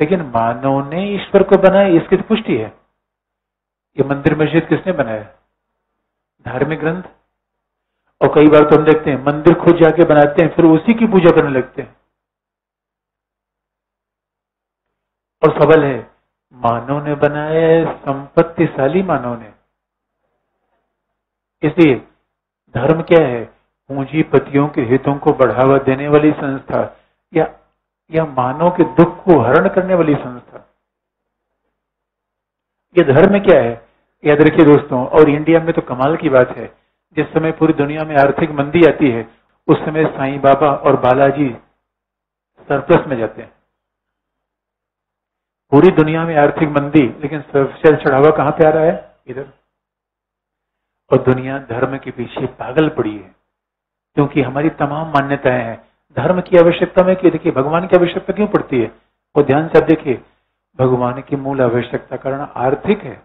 लेकिन मानव ने ईश्वर को बनाया, इसकी तो पुष्टि है। ये मंदिर मस्जिद किसने बनाया? धार्मिक ग्रंथ? और कई बार तो हम देखते हैं, मंदिर खुद जाके बनाते हैं, फिर उसी की पूजा करने लगते हैं। और सवाल है। मानव ने बनाया है, संपत्तिशाली मानव ने। इसलिए धर्म क्या है? पूंजीपतियों के हितों को बढ़ावा देने वाली संस्था या या मानव के दुख को हरण करने वाली संस्था? ये धर्म क्या है? याद रखिए दोस्तों, और इंडिया में तो कमाल की बात है। जिस समय पूरी दुनिया में आर्थिक मंदी आती है, उस समय साईं बाबा और बालाजी सरप्लस में जाते हैं। पूरी दुनिया में आर्थिक मंदी, लेकिन सबसे चढ़ावा कहाँ पे आ रहा है? इधर। और दुनिया धर्म के पीछे पागल पड़ी है, क्योंकि हमारी तमाम मान्यताएँ हैं। धर्म की आवश्यकता में क्यों? देखिए, भगवान की आवश्यकता क्यों पड़ती है? वो ध्यान से आप देखिए, भगवान की मूल आवश्यकता कारण आर्थिक है।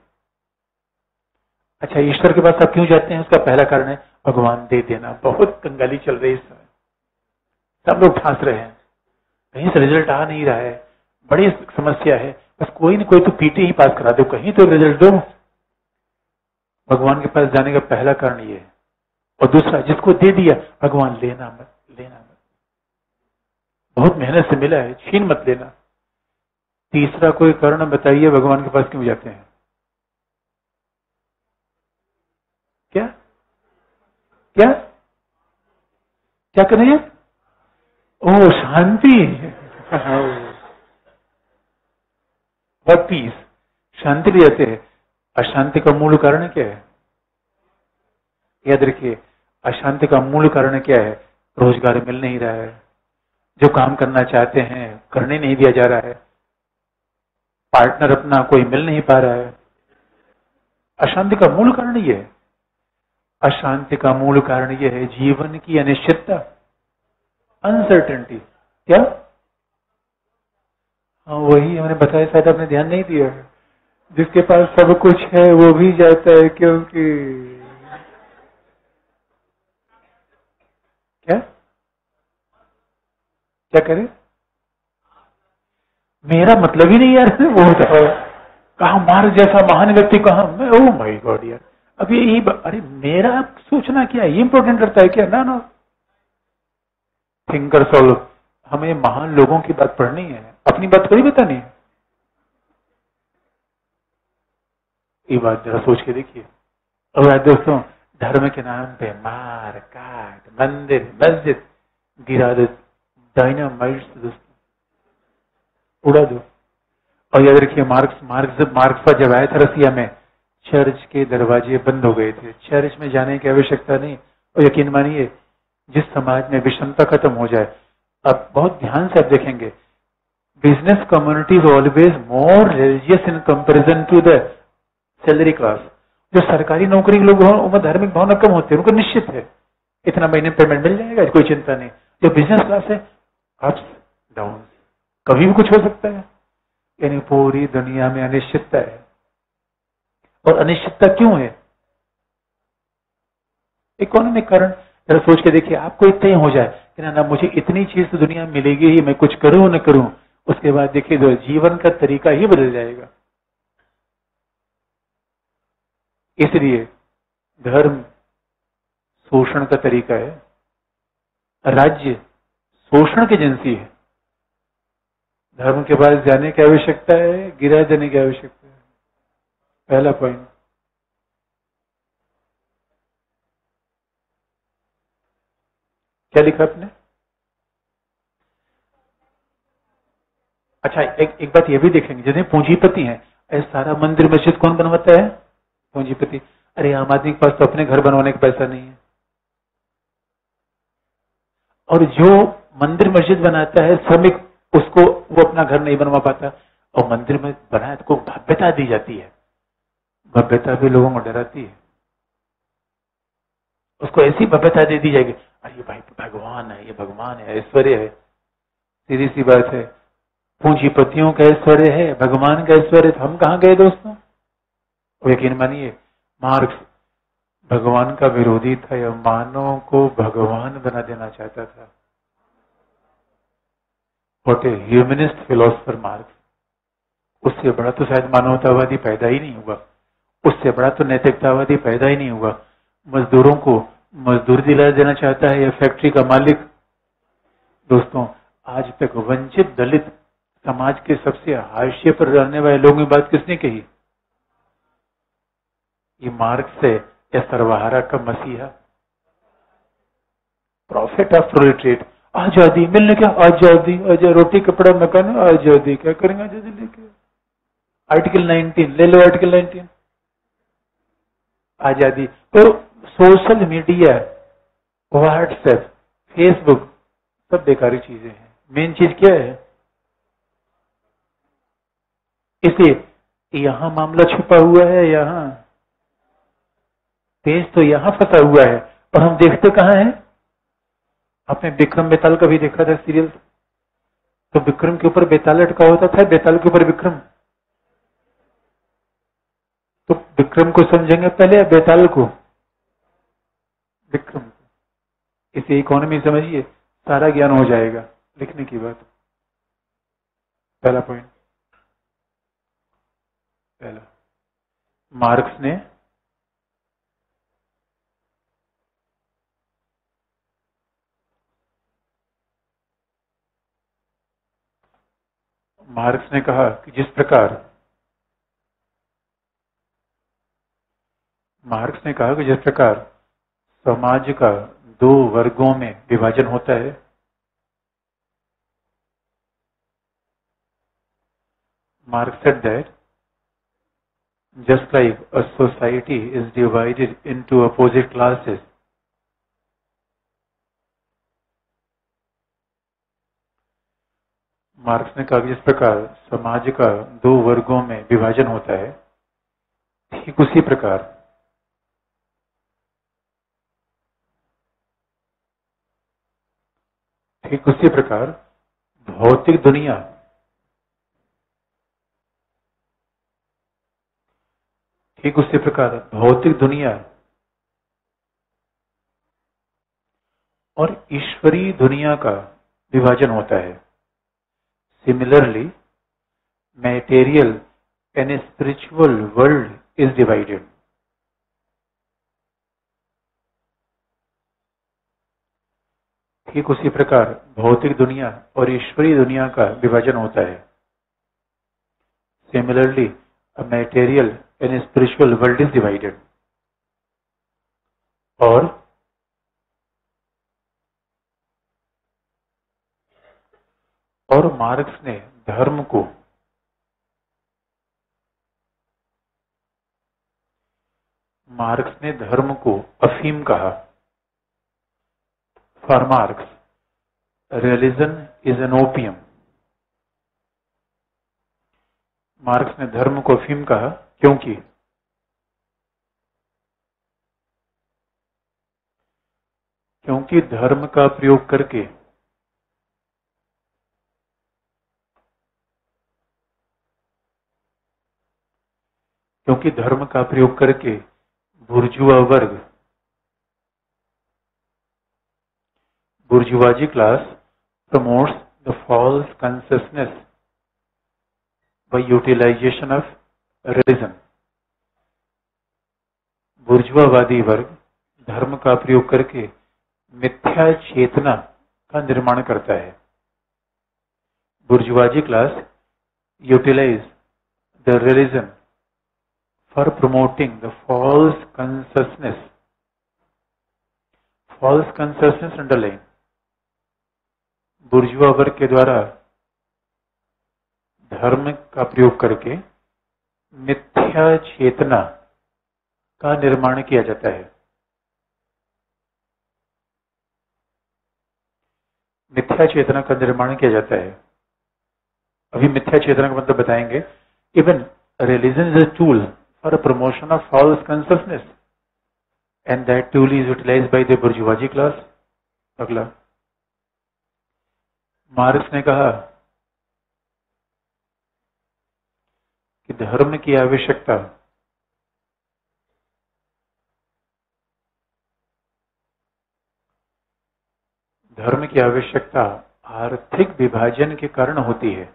अच्छा ईश्वर के पास आप क्यों जाते हैं? उसका पहला कारण है, भगवान दे देना। बहुत कंगाली चल रही है इस समय। सब लोग फांस रहे हैं। कहीं से रिज़ल्ट आ नहीं रहा है। बड़ी समस्या है। बस कोई ना कोई तो पीटी ही पास करा दो। कहीं तो रिज़ल्ट दो। भगवान के पास जाने का पहला कारण ये है। और दूसरा, जिसको दे दिया, भगवान लेना मत लेना मत। बहुत मेहनत से मिला है। छीन मत लेना। तीसरा कोई कारण बताइए, भगवान के पास क्यों जाते हैं? क्या? क्या? क्या करें? ओ शांति। बहुत पीस शांति ले जाते हैं अशांति का मूल कारण क्या है? याद रखिए, अशांति का मूल कारण क्या है? रोज़गार मिल नहीं रहा है। जो काम करना चाहते हैं, करने नहीं दिया जा रहा है। पार्टनर अपना कोई मिल नहीं पा रहा है। अशांति का मूल कारण यह है। अशांति का मूल कारण यह है जीवन की अनिश्चितता अनसर्टेनिटी क्या? हाँ वही हमने बताया, शायद आपने ध्यान नहीं दिया। जिसके पास सब कुछ है, वो भी जाता है क्योंकि क्या? क्या करे? मेरा मतलब ही नहीं यार, वो कहा मार जैसा महान व्यक्ति कहा? मैं ओ माई गॉड यार। अब ये यही अरे मेरा सोचना क्या ये इंपॉर्टेंट करता है क्या? ना ना। थिंकर सॉल्व हमें महान लोगों की बात पढ़नी है, अपनी बात थोड़ी बतानी है। ये बात जरा सोच के देखिए। आज दोस्तों, धर्म के नाम पे मार, काट, मंदिर, मस्जिद, गिरा दो डायनामाइट दोस्तों, उड़ा दो। और याद रखिए, मार्क्स मार्क्स मार्क्स पर जब आया था रसिया में, चर्च के दरवाजे बंद हो गए थे। चर्च में जाने की आवश्यकता नहीं। और यकीन मानिए, जिस समाज में विषमता खत्म हो जाए अब बहुत ध्यान से आप देखेंगे। Business community is always more religious in comparison to the salary class जो सरकारी नौकरी के लोग धार्मिक भावना कम होती है, उनको निश्चित है। इतना महीने पेमेंट मिल जाएगा, कोई चिंता नहीं। जो बिज़नेस क्लास है अप्स डाउन कभी भी कुछ हो सकता है। यानी पूरी दुनिया में अनिश्चितता है। और अनिश्चितता क्यों है? इकोनॉमिक कारण जरा सोच के देखिए, आपको इतना ही हो जाए कि ना ना मुझे इतनी चीज़ तो दुनिया में मिलेगी ही, मैं कुछ करूँ ना करूँ। उसके बाद देखिए, जो जीवन का तरीका ही बदल जाएगा। इसलिए धर्म शोषण का तरीका है, राज्य शोषण की एजेंसी है। धर्म के पास जाने की आवश्यकता है, गिरा जाने की आवश्यकता है। पहला पॉइंट क्या लिखा आपने? अच्छा एक एक बात ये भी देखेंगे जितने पूंजीपति हैं ऐसा सारा मंदिर मस्जिद कौन बनवाता है? पूंजीपति। अरे आम आदमी के पास तो अपने घर बनवाने का पैसा नहीं है। और जो मंदिर मस्जिद बनाता है, श्रमिक, उसको वो अपना घर नहीं बनवा पाता। और मंदिर में बनाए तो भव्यता दी जाती है। भव्यता भी लोगों को डराती है। उसको ऐसी भव्यता दे दी जाएगी। अरे भाई, भगवान है, ये भगवान है, ऐश्वर्य है। सीधी सी बात है। पूंजीपतियों का ऐश्वर्य है, भगवान का ऐश्वर्य तो हम कहा गए दोस्तों? यकीन मानिए, मार्क्स भगवान का विरोधी था, या मानव को भगवान बना देना चाहता था। What a humanist philosopher Marx उससे बड़ा तो शायद मानवतावादी पैदा ही नहीं हुआ। उससे बड़ा तो नैतिकतावादी पैदा ही नहीं हुआ। मजदूरों को मजदूर दिला देना चाहता है या फैक्ट्री का मालिक? दोस्तों, आज तक वंचित दलित समाज के सबसे हाशिए पर रहने वाले लोगों की बात किसने कही? ये मार्क्स है, या सर्वहारा का मसीहा? प्रॉफिट ऑफ़ प्रोलिट्रेट आज़ादी, मिलने क्या? आज़ादी आज़ादी रोटी, कपड़ा, मकान, आज़ादी, क्या करेंगे आज़ादी लेके? आर्टिकल 19 ले लो आर्टिकल 19 आज़ादी तो सोशल मीडिया, व्हाट्सएप, फेसबुक, सब बेकारी चीज़ें हैं। मेन चीज़ क्या है? इसलिए, यहाँ मामला छुपा हुआ है, यहाँ। तेज तो यहाँ फंसा हुआ है। और हम देखते कहाँ हैं? आपने विक्रम बेताल का भी देखा था सीरियल? तो विक्रम के ऊपर बेताल अटका होता था, बेताल के ऊपर विक्रम। तो विक्रम को समझेंगे पहले या बेताल को? विक्रम। इसे इकोनॉमी समझिए, सारा ज्ञान हो जाएगा, लिखने की बात। पहला पॉइंट पहला। मार्क्स ने मार्क्स ने कहा कि जिस प्रकार मार्क्स ने कहा कि जिस प्रकार समाज का दो वर्गों में विभाजन होता है। Marx said that just like a society is divided into opposite classes Marx ने कहा जिस प्रकार समाज का दो वर्गों में विभाजन होता है। ठीक उसी प्रकार ठीक उसी प्रकार भौतिक दुनिया। ठीक उसी प्रकार भौतिक दुनिया। और ईश्वरीय दुनिया का विभाजन होता है। Similarly, material and spiritual world is divided. ठीक उसी प्रकार भौतिक दुनिया और ईश्वरीय दुनिया का विभाजन होता है। Similarly material and spiritual world is divided और और मार्क्स ने धर्म को मार्क्स ने धर्म को अफीम कहा। For Marx religion is an opium Marx ने धर्म को अफीम कहा क्योंकि क्योंकि धर्म का प्रयोग करके। क्योंकि धर्म का प्रयोग करके, बुर्जुआ वर्ग bourgeoisie class promotes the false consciousness by utilisation of religion बुर्जुआवादी वर्ग धर्म का प्रयोग करके मिथ्या चेतना का निर्माण करता है bourgeoisie class utilise the religion for promoting the false consciousness. False consciousness underline. Bourgeois वर्ग के द्वारा धर्म का प्रयोग करके मिथ्या चेतना का निर्माण किया जाता है। मिथ्या चेतना का निर्माण किया जाता है। अभी मिथ्या चेतना का मतलब बताएँगे। Even religion is a tool a promotion of false consciousness, and that tool is utilized by the bourgeoisie class अगला। मार्क्स ने कहा कि धर्म की आवश्यकता धर्म की आवश्यकता आर्थिक विभाजन के कारण होती है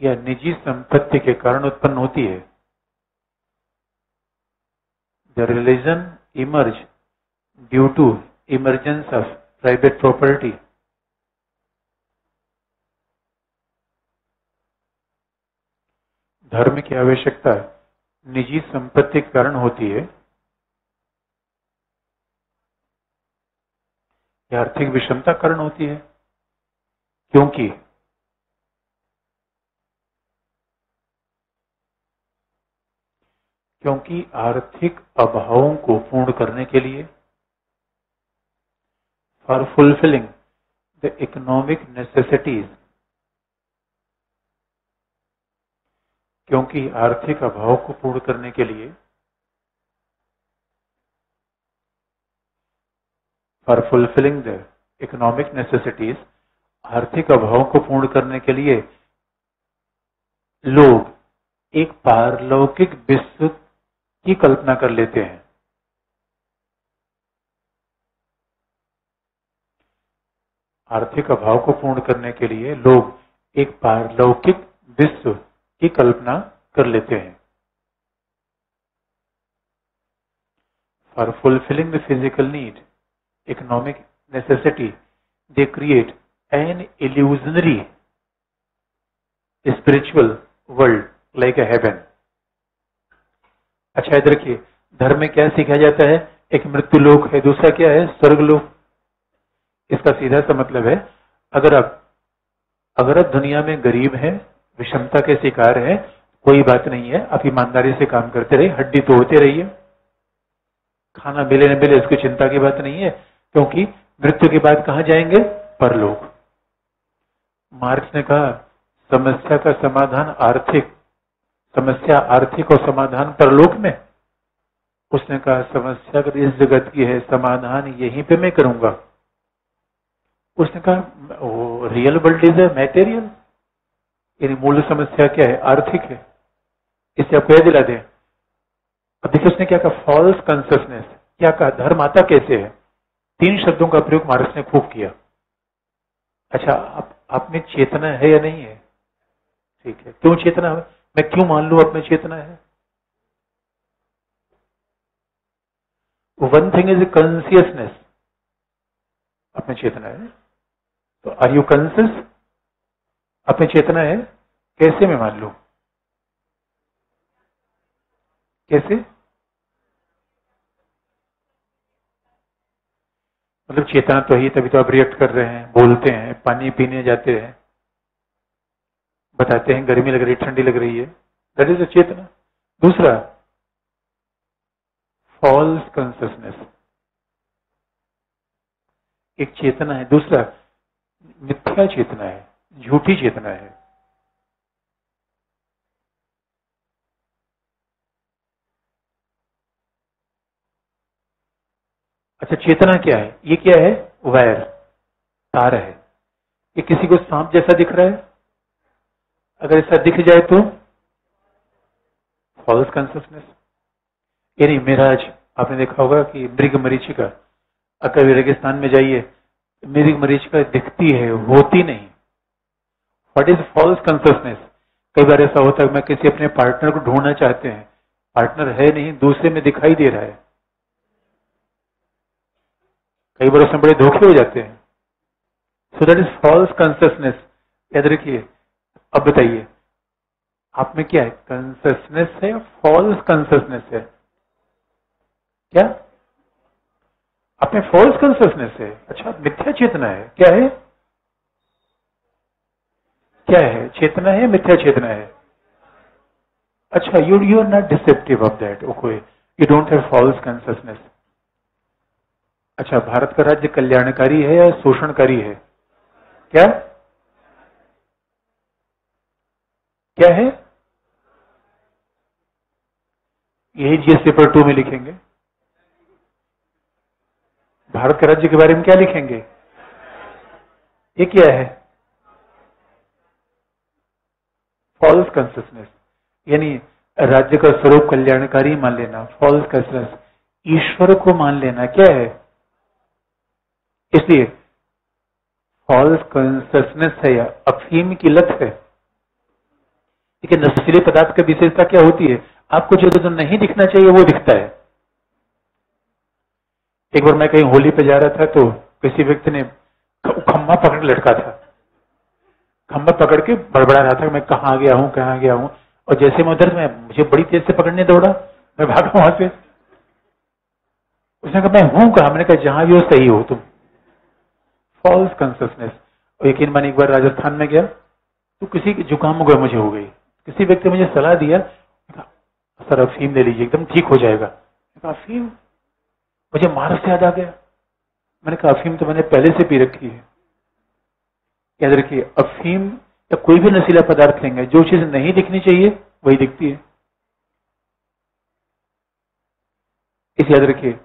या निजी संपत्ति के कारण उत्पन्न होती है। The religion emerge due to emergence of private property धर्म की आवश्यकता निजी संपत्ति के कारण होती है। या आर्थिक विषमता कारण होती है, क्योंकि क्योंकि आर्थिक अभावों को पूर्ण करने के लिए for fulfilling the economic necessities क्योंकि आर्थिक अभाव को पूर्ण करने के लिए for fulfilling the economic necessities आर्थिक अभाव को पूर्ण करने के लिए लोग एक पारलौकिक विश्व की कल्पना कर लेते हैं। आर्थिक अभाव को पूर्ण करने के लिए लोग एक पारलौकिक विश्व की कल्पना कर लेते हैं। For fulfilling the physical need economic necessity they create an illusionary spiritual world like a heaven अच्छा इधर रखिए, धर्म में क्या सीखा जाता है? एक मृत्यु लोक है, दूसरा क्या है? स्वर्ग लोक इसका सीधा सा मतलब है, अगर आप अगर आप दुनिया में गरीब हैं, विषमता के शिकार हैं, कोई बात नहीं है, आप ईमानदारी से काम करते रहिए, हड्डी तो होते रहिए। खाना मिले न मिले, उसकी चिंता की बात नहीं है, क्योंकि मृत्यु के बाद कहा जाएँगे? परलोक। मार्क्स ने कहा, समस्या का समाधान आर्थिक, समस्या आर्थिक और समाधान परलोक में। उसने कहा, समस्या अगर इस जगत की है, समाधान यहीं पे मैं करूँगा। उसने कहा रियल वर्ल्ड इज़ है मैटेरियल यानी मूल समस्या क्या है? आर्थिक है। इसे आपको यह दिला दें। अब देखिए उसने क्या कहा? फॉल्स कंसियसनेस क्या कहा? धर्म आता कैसे है? तीन शब्दों का प्रयोग मार्क्स ने खूब किया। अच्छा आप, आप में चेतना है या नहीं है? ठीक है। क्यों चेतना है? मैं क्यों मान लू आप में चेतना है? वन थिंग इज़ कॉन्सियसनेस अपने चेतना है? तो आर यू कंसियस अपने चेतना है, कैसे मैं मान लू? कैसे? मतलब चेतना तो ही, तभी तो आप रिएक्ट कर रहे हैं, बोलते हैं, पानी पीने जाते हैं, बताते हैं, गर्मी लग रही, ठंडी लग रही है। दैट इज़ अ चेतना। दूसरा फॉल्स कॉन्सियसनेस एक चेतना है। दूसरा मिथ्या चेतना है, झूठी चेतना है। अच्छा चेतना क्या है? ये क्या है? वायर, तार है। ये किसी को सांप जैसा दिख रहा है? अगर ऐसा दिख जाए तो? फॉल्स कॉन्सियसनेस यानी मेराज आपने देखा होगा कि मृग मरीचिका अगर रेगिस्तान में जाइए मृग मरीचिका दिखती है, होती नहीं। वट इज़ फॉल्स कॉन्सियसनेस कई बार ऐसा होता है, मैं किसी अपने पार्टनर को ढूंढना चाहते हैं। पार्टनर है नहीं, दूसरे में दिखाई दे रहा है। कई बार उसमें बड़े धोखे हो जाते हैं। So that is false consciousness याद रखिए, अब बताइए, आप में क्या है? कंसियसनेस है फॉल्स कंसियसनेस है? क्या? में फॉल्स कंसियसनेस है अच्छा मिथ्या चेतना है। क्या है? क्या है? चेतना है, मिथ्या चेतना है। अच्छा you you are not deceptive of that okay you don't have false consciousness अच्छा भारत का राज्य कल्याणकारी है या शोषणकारी है? क्या? क्या है? यही जीएस पेपर टू में लिखेंगे। भारत के राज्य के बारे में क्या लिखेंगे? ये क्या है। फॉल्स कंसियसनेस यानी राज्य का स्वरूप कल्याणकारी मान लेना। फॉल्स कंसियसनेस ईश्वर को मान लेना। क्या है? इसलिए फॉल्स कॉन्सियसनेस है या अफीम की लत है। लेकिन नशीले पदार्थ की विशेषता क्या होती है? आपको जो जो नहीं दिखना चाहिए, वो दिखता है। एक बार मैं कहीं होली पे जा रहा था तो किसी व्यक्ति ने खंभा पकड़ लटका था। खंभा पकड़ के बड़बड़ा रहा था मैं कहा गया हूँ, कहा गया हूँ। और जैसे मैं उधर मैं मुझे बड़ी तेज से पकड़ने दौड़ा, मैं भागा वहाँ से। उसने कहा, मैं हूँ कहा? मैंने कहा, जहाँ भी हो सही हो तुम। फॉल्स कॉन्सियसनेस और यकीन मैंने एक बार राजस्थान में गया तो किसी की जुकाम हो गया मुझे हो गई। किसी व्यक्ति ने मुझे सलाह दिया सर अफीम ले लीजिए, एकदम ठीक हो जाएगा। अफीम? मुझे मारस याद आ गया। मैंने कहा, अफीम तो मैंने पहले से पी रखी है। याद रखिए, अफीम या कोई भी नशीला पदार्थ लेंगे, जो चीज़ नहीं दिखनी चाहिए, वही दिखती है। इस याद रखिए,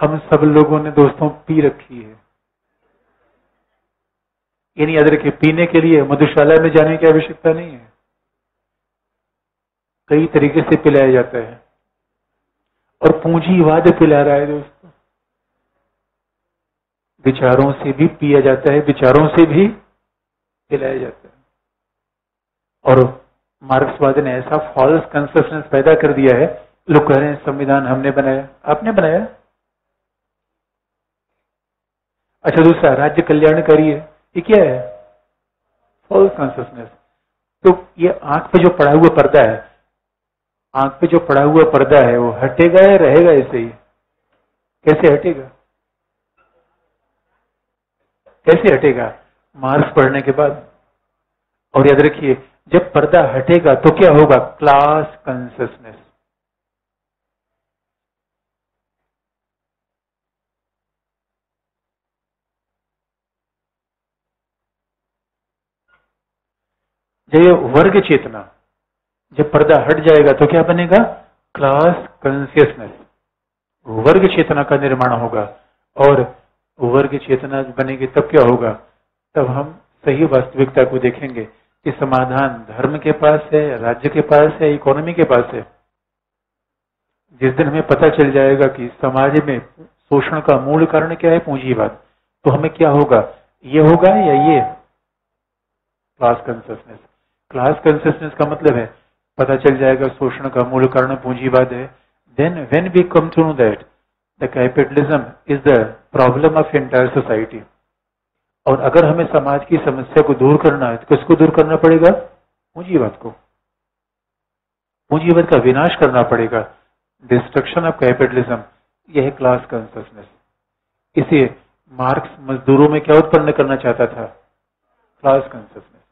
हम सब लोगों ने दोस्तों पी रखी है। यानी याद रखिए, पीने के लिए मधुशाला में जाने की आवश्यकता नहीं है। कई तरीके से पिलाया जाता है। और पूंजीवाद पिला रहा है दोस्तों। विचारों से भी पिया जाता है, विचारों से भी पिलाया जाता है। और मार्क्सवाद ने ऐसा फॉल्स कंसेप्शन पैदा कर दिया है, लोग कह रहे हैं, संविधान हमने बनाया। आपने बनाया? अच्छा दूसरा, राज्य कल्याणकारी है। ये क्या है? फॉल्स कॉन्सियसनेस तो ये आँख पे जो पड़ा हुआ पर्दा है, आँख पे जो पड़ा हुआ पर्दा है, वो हटेगा या रहेगा ऐसे ही? कैसे हटेगा? कैसे हटेगा? मार्क्स पढ़ने के बाद। और याद रखिए, जब पर्दा हटेगा तो क्या होगा? क्लास कंसियसनेस जब वर्ग चेतना। जब पर्दा हट जाएगा तो क्या बनेगा? क्लास कॉन्सियसनेस वर्ग चेतना का निर्माण होगा। और वर्ग चेतना बनेगी, तब क्या होगा? तब हम सही वास्तविकता को देखेंगे कि समाधान धर्म के पास है, राज्य के पास है इकोनॉमी के पास है। जिस दिन हमें पता चल जाएगा कि समाज में शोषण का मूल कारण क्या है पूंजीवाद तो हमें क्या होगा? ये होगा या ये? क्लास कंसियसनेस क्लास कंसियसनेस का मतलब है, पता चल जाएगा शोषण का मूल कारण पूंजीवाद है। Then when we come to know that the capitalism is the problem of entire society और अगर हमें समाज की समस्या को दूर करना है तो किसको दूर करना पड़ेगा? पूंजीवाद को। पूंजीवाद का विनाश करना पड़ेगा। डिस्ट्रक्शन ऑफ़ कैपिटलिज्म यह क्लास कॉन्सियसनेस इसे मार्क्स मजदूरों में क्या उत्पन्न करना चाहता था? क्लास कॉन्सियसनेस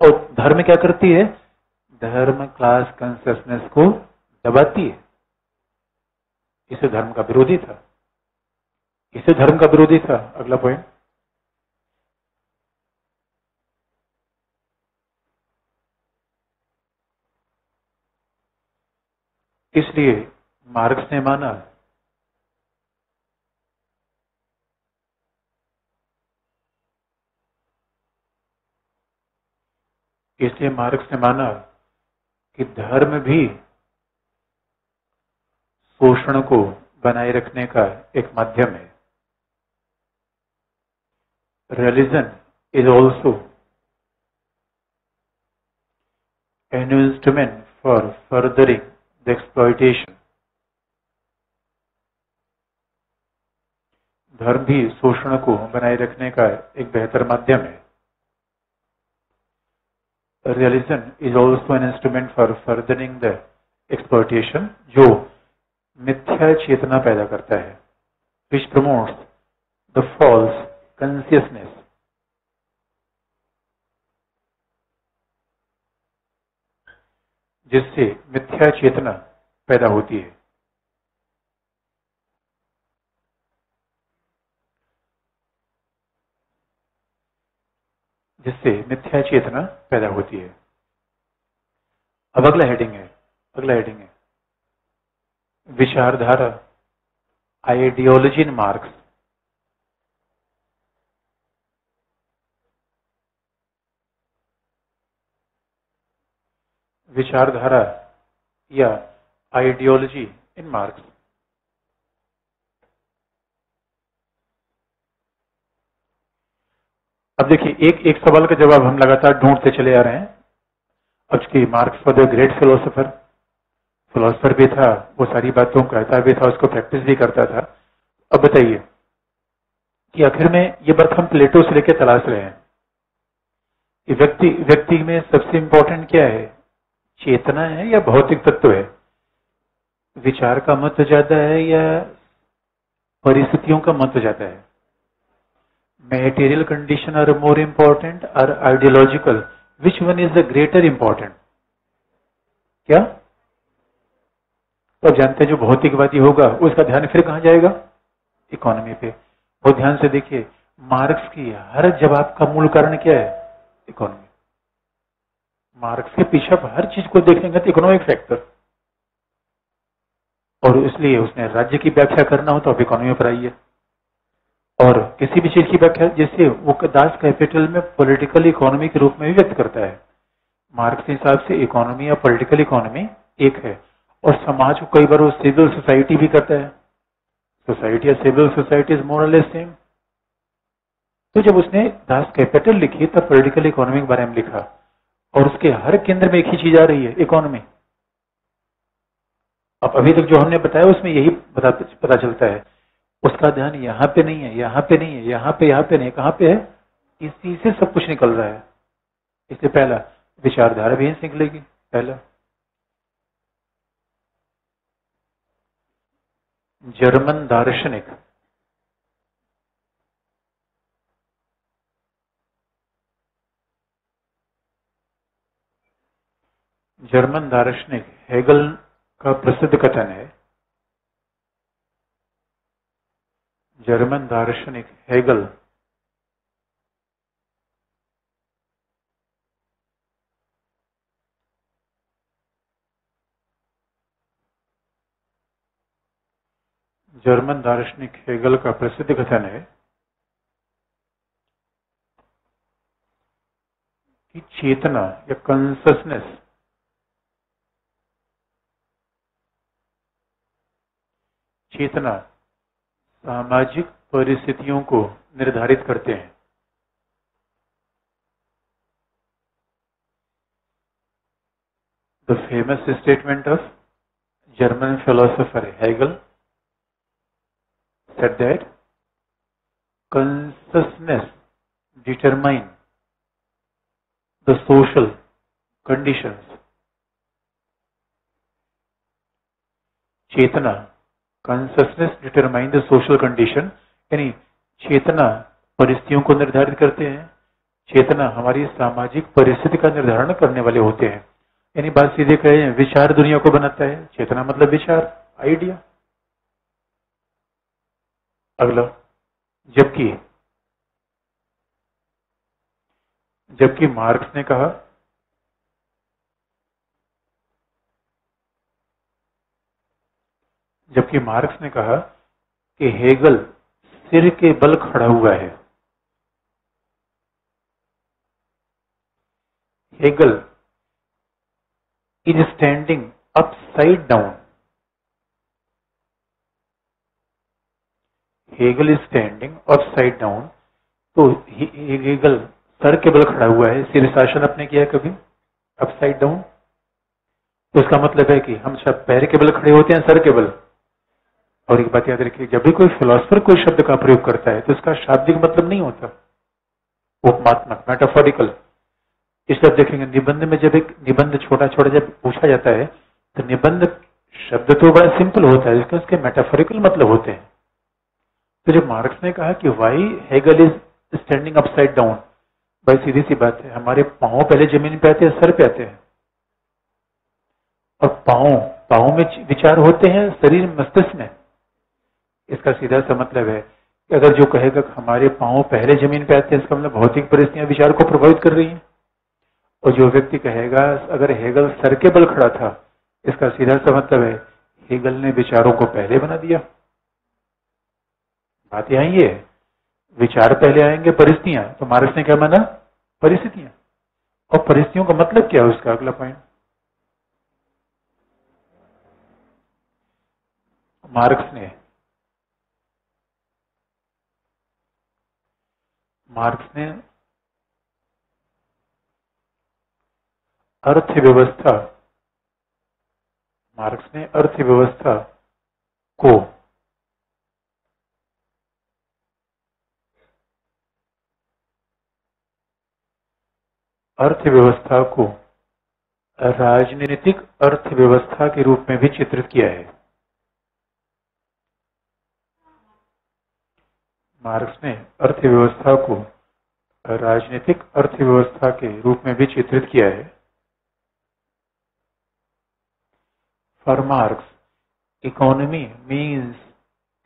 और धर्म क्या करती है? धर्म क्लास कॉन्सियसनेस को दबाती है। इसे धर्म का विरोधी था। इसे धर्म का विरोधी था। अगला पॉइंट इसलिए मार्क्स ने माना, इसलिए मार्क्स ने माना कि धर्म भी शोषण को बनाए रखने का एक माध्यम है। Religion is also an instrument for furthering the exploitation धर्म भी शोषण को बनाए रखने का एक बेहतर माध्यम है। Religion is also an instrument for furthering the exploitation जो मिथ्या चेतना पैदा करता है। Which promotes the false consciousness जिससे मिथ्या चेतना पैदा होती है। जिससे मिथ्या चेतना पैदा होती है। अब अगला हेडिंग है। अगला हेडिंग है। विचारधारा आइडियोलॉजी इन मार्क्स विचारधारा या आइडियोलॉजी इन मार्क्स अब देखिए, एक एक सवाल का जवाब हम लगातार ढूंढते चले आ रहे हैं। अब की Marx for the great philosopher philosopher भी था, वो सारी बातों कहता भी था, उसको प्रैक्टिस भी करता था। अब बताइए कि आखिर में ये बात हम प्लेटो से लेकर तलाश रहे हैं। कि व्यक्ति व्यक्ति में सबसे इंपॉर्टेंट क्या है? चेतना है या भौतिक तत्व है? विचार का महत्व ज़्यादा है या परिस्थितियों का महत्व ज़्यादा है? material condition are more important or ideological which one is the greater important क्या? तो जानते हैं जो भौतिकवादी होगा, उसका ध्यान फिर कहा जाएगा? इकोनॉमी पे। बहुत ध्यान से देखिए मार्क्स की हर जवाब का मूल कारण क्या है? इकोनॉमी मार्क्स के पीछे हर चीज़ को देखेंगे तो इकोनॉमिक फैक्टर और इसलिए उसने राज्य की व्याख्या करना हो तो आप इकोनॉमी पर आइए। और किसी भी चीज़ की व्याख्या, जैसे वो दास कैपिटल में पॉलिटिकल इकोनॉमी के रूप में भी व्यक्त करता है। मार्क्स के हिसाब से इकोनॉमी या पॉलिटिकल इकोनॉमी एक है। और समाज को कई बार वो सिविल सोसाइटी भी करता है। सोसाइटी या civil society is more less same तो जब उसने दास कैपिटल लिखी तब पॉलिटिकल इकोनॉमी के बारे में लिखा। और उसके हर केंद्र में एक ही चीज़ आ रही है इकोनॉमी अब अभी तक जो हमने बताया उसमें यही पता, पता चलता है। उसका ध्यान यहाँ पे नहीं है यहाँ पे नहीं है यहाँ पे यहाँ पे नहीं कहाँ पे है? इसी से सब कुछ निकल रहा है। इसलिए पहला विचारधारा भी निकलेगी पहला। जर्मन दार्शनिक जर्मन दार्शनिक हेगल का प्रसिद्ध कथन है। जर्मन दार्शनिक हेगल जर्मन दार्शनिक हेगल का प्रसिद्ध कथन है कि चेतना या कंसनेस चेतना सामाजिक परिस्थितियों को निर्धारित करते हैं। The famous statement of German philosopher Hegel said that consciousness determine the social conditions. Chetna consciousness determine the social condition यानी चेतना परिस्थितियों को निर्धारित करते हैं। चेतना हमारी सामाजिक परिस्थिति का निर्धारण करने वाले होते हैं। यानी बात सीधे कहे, विचार दुनिया को बनाता है। चेतना मतलब विचार आइडिया अगला, जबकि जबकि मार्क्स ने कहा, जबकि मार्क्स ने कहा कि हेगल सिर के बल खड़ा हुआ है। Hegel is standing upside down Hegel is standing upside down तो हेगल सर के बल खड़ा हुआ है सिर शासन अपने किया कभी? अपसाइड डाउन तो इसका मतलब है कि हम सब पैर के बल खड़े होते हैं, सर के बल और एक बात याद रखिए, जब भी कोई फिलोसफर कोई शब्द का प्रयोग करता है तो इसका शाब्दिक मतलब नहीं होता। उपमात्मक मेटाफोरिकल इस तरफ़ देखेंगे, निबंध में जब एक निबंध छोटा छोटा जब पूछा जाता है तो निबंध शब्द तो बड़ा सिंपल होता है इसका उसके मेटाफोरिकल मतलब होते हैं। तो जब मार्क्स ने कहा कि why Hegel is standing upside down भाई सीधी सी बात है, हमारे पाँव पहले ज़मीन पे आते हैं, सर पे आते हैं। और पाँव पाँव में विचार होते हैं, शरीर मस्तिष्क में। इसका सीधा सा मतलब है कि अगर जो कहेगा हमारे पाँव पहले ज़मीन पे आते हैं, इसका मतलब भौतिक परिस्थितियाँ विचार को प्रभावित कर रही हैं। और जो व्यक्ति कहेगा, अगर हेगल सर के बल खड़ा था, इसका सीधा सा मतलब है हेगल ने विचारों को पहले बना दिया। बात ये है विचार पहले आएँगे, परिस्थितियाँ। तो मार्क्स ने क्या माना? परिस्थितियाँ। और परिस्थितियों का मतलब क्या है उसका अगला पॉइंट मार्क्स ने। मार्क्स ने अर्थव्यवस्था, मार्क्स ने अर्थव्यवस्था को अर्थव्यवस्था को राजनीतिक अर्थव्यवस्था के रूप में भी चित्रित किया है। मार्क्स ने अर्थव्यवस्था को राजनीतिक अर्थव्यवस्था के रूप में भी चित्रित किया है। For Marx, economy means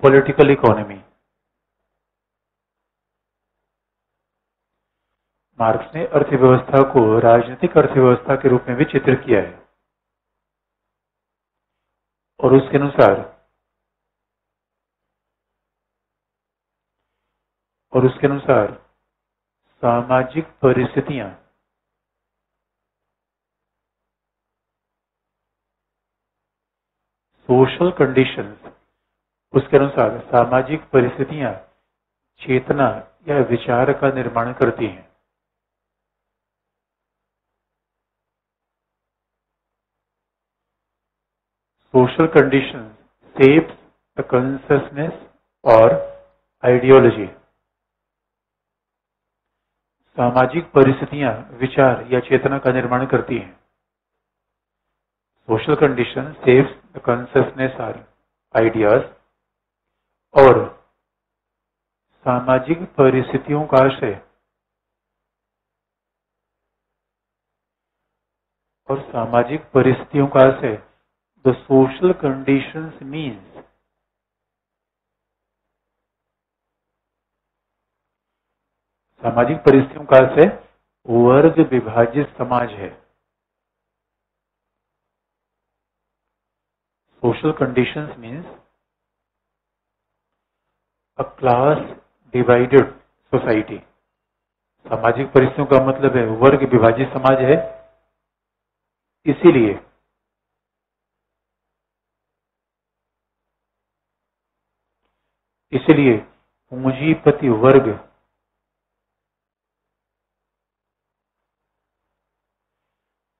political economy. Marx ने अर्थव्यवस्था को राजनीतिक अर्थव्यवस्था के रूप में भी चित्र किया है। और उसके अनुसार, और उसके अनुसार सामाजिक परिस्थितियाँ सोशल कंडीशंस उसके अनुसार सामाजिक परिस्थितियाँ चेतना या विचार का निर्माण करती हैं। Social conditions shapes the consciousness or ideology. सामाजिक परिस्थितियाँ, विचार या चेतना का निर्माण करती हैं। Social condition saves the consciousness or ideas और सामाजिक परिस्थितियों का आशय और सामाजिक परिस्थितियों का आशय the social conditions means सामाजिक परिस्थितियों का से वर्ग विभाजित समाज है। Social conditions means a class divided society सामाजिक परिस्थितियों का मतलब है वर्ग विभाजित समाज है। इसीलिए इसलिए पूंजीपति वर्ग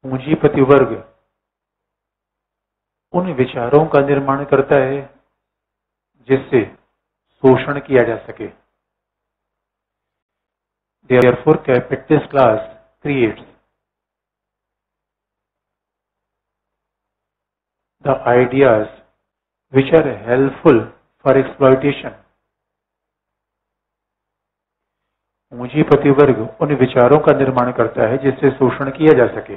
पूंजीपति वर्ग उन विचारों का निर्माण करता है जिससे शोषण किया जा सके। Therefore capitalist class creates the ideas which are helpful for exploitation पूंजीपति वर्ग उन विचारों का निर्माण करता है जिससे शोषण किया जा सके।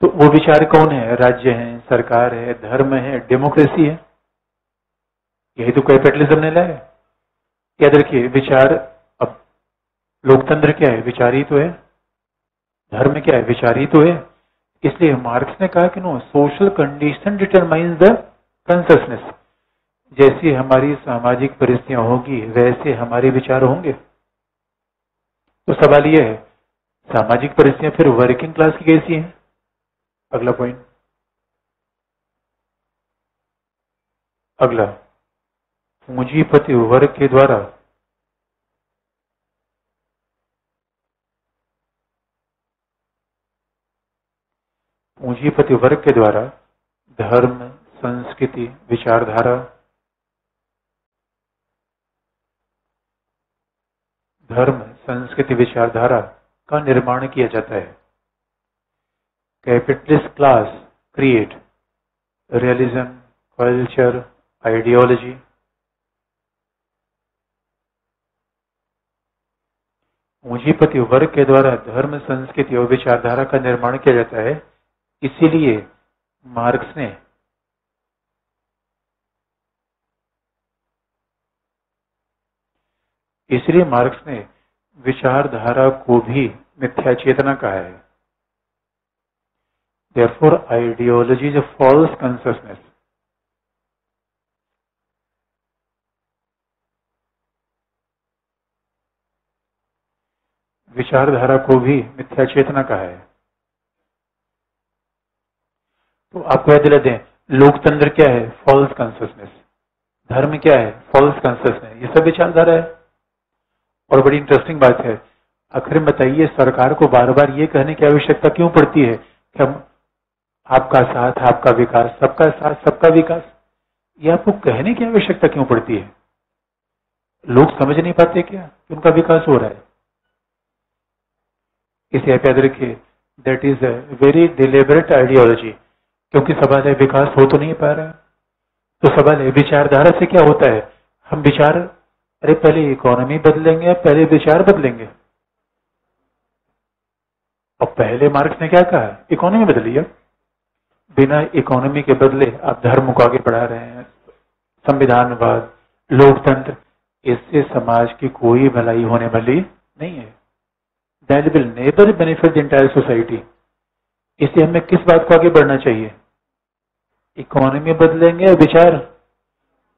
तो वो विचार कौन है? राज्य है, सरकार है, धर्म है, डेमोक्रेसी है? यही तो कैपिटलिज्म ने लाया। याद रखिए, विचार अब लोकतंत्र क्या है? विचार ही तो है। धर्म क्या है? विचार ही तो है। इसलिए मार्क्स ने कहा कि no social condition determines the consciousness जैसी हमारी सामाजिक परिस्थितियाँ होगी, वैसे हमारे विचार होंगे। तो सवाल यह है, सामाजिक परिस्थितियाँ फिर वर्किंग क्लास की कैसी हैं? अगला पॉइंट अगला, पूंजीपति वर्ग के द्वारा पूंजीपति वर्ग के द्वारा धर्म, संस्कृति, विचारधारा धर्म, संस्कृति, विचारधारा का निर्माण किया जाता है। Capitalist class create realism culture ideology पूंजीपति वर्ग के द्वारा धर्म, संस्कृति और विचारधारा का निर्माण किया जाता है। इसीलिए मार्क्स ने इसलिए मार्क्स ने विचारधारा को भी मिथ्या चेतना कहा है। Therefore, ideology is a false consciousness. विचारधारा को भी मिथ्या चेतना कहा है। तो आपको याद दिला दें लोकतंत्र क्या है? फॉल्स कॉन्सियसनेस धर्म क्या है? फॉल्स कॉन्सियसनेस ये सब विचारधारा है। और बड़ी इंटरेस्टिंग बात है। आखिर बताइए, सरकार को बार बार ये कहने की आवश्यकता क्यों पड़ती है कि हम, आपका साथ, आपका विकास, सबका साथ, सबका विकास, ये आपको कहने की आवश्यकता क्यों पड़ती है? लोग समझ नहीं पाते क्या कि उनका विकास हो रहा है? इसे आप याद रखिए that is a very deliberate ideology क्योंकि सवाल है विकास हो तो नहीं पा रहा। तो सवाल है विचारधारा से क्या होता है? हम विचार अरे पहले इकोनॉमी बदलेंगे, पहले विचार बदलेंगे। और पहले मार्क्स ने क्या कहा इकोनॉमी बदलिए बिना इकोनॉमी के बदले आप धर्म को आगे बढ़ा रहे हैं, संविधानवाद, लोकतंत्र, इससे समाज की कोई भलाई होने वाली नहीं है। That will never benefit the entire society इसलिए हमें किस बात को आगे बढ़ना चाहिए? इकोनॉमी बदलेंगे, विचार।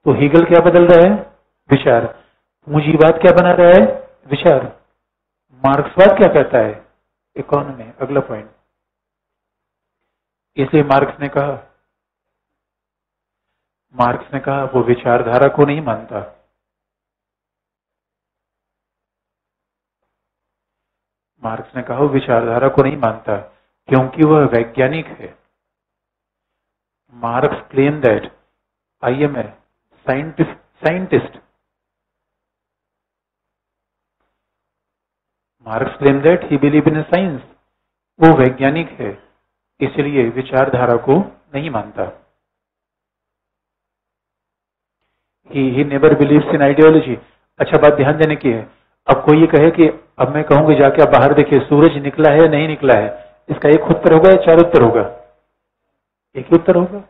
तो हीगल क्या बदल रहा है? विचार। पूंजीवाद क्या बना रहा है? विचार। मार्क्सवाद क्या कहता है? इकोनॉमी अगला पॉइंट इसलिए मार्क्स ने कहा, मार्क्स ने कहा, वो विचारधारा को नहीं मानता। मार्क्स ने कहा, वो विचारधारा को नहीं मानता, क्योंकि वह वैज्ञानिक है। Marx claim that I am a scientist scientist Marx claim that he believe in science वो वैज्ञानिक है, इसलिए विचारधारा को नहीं मानता। He he never believes in ideology अच्छा बात ध्यान देने की है। अब कोई ये कहे कि, अब मैं कहूँगी, जाके आप बाहर देखिए, सूरज निकला है या नहीं निकला है। इसका एक उत्तर होगा या चार उत्तर होगा? एक उत्तर होगा।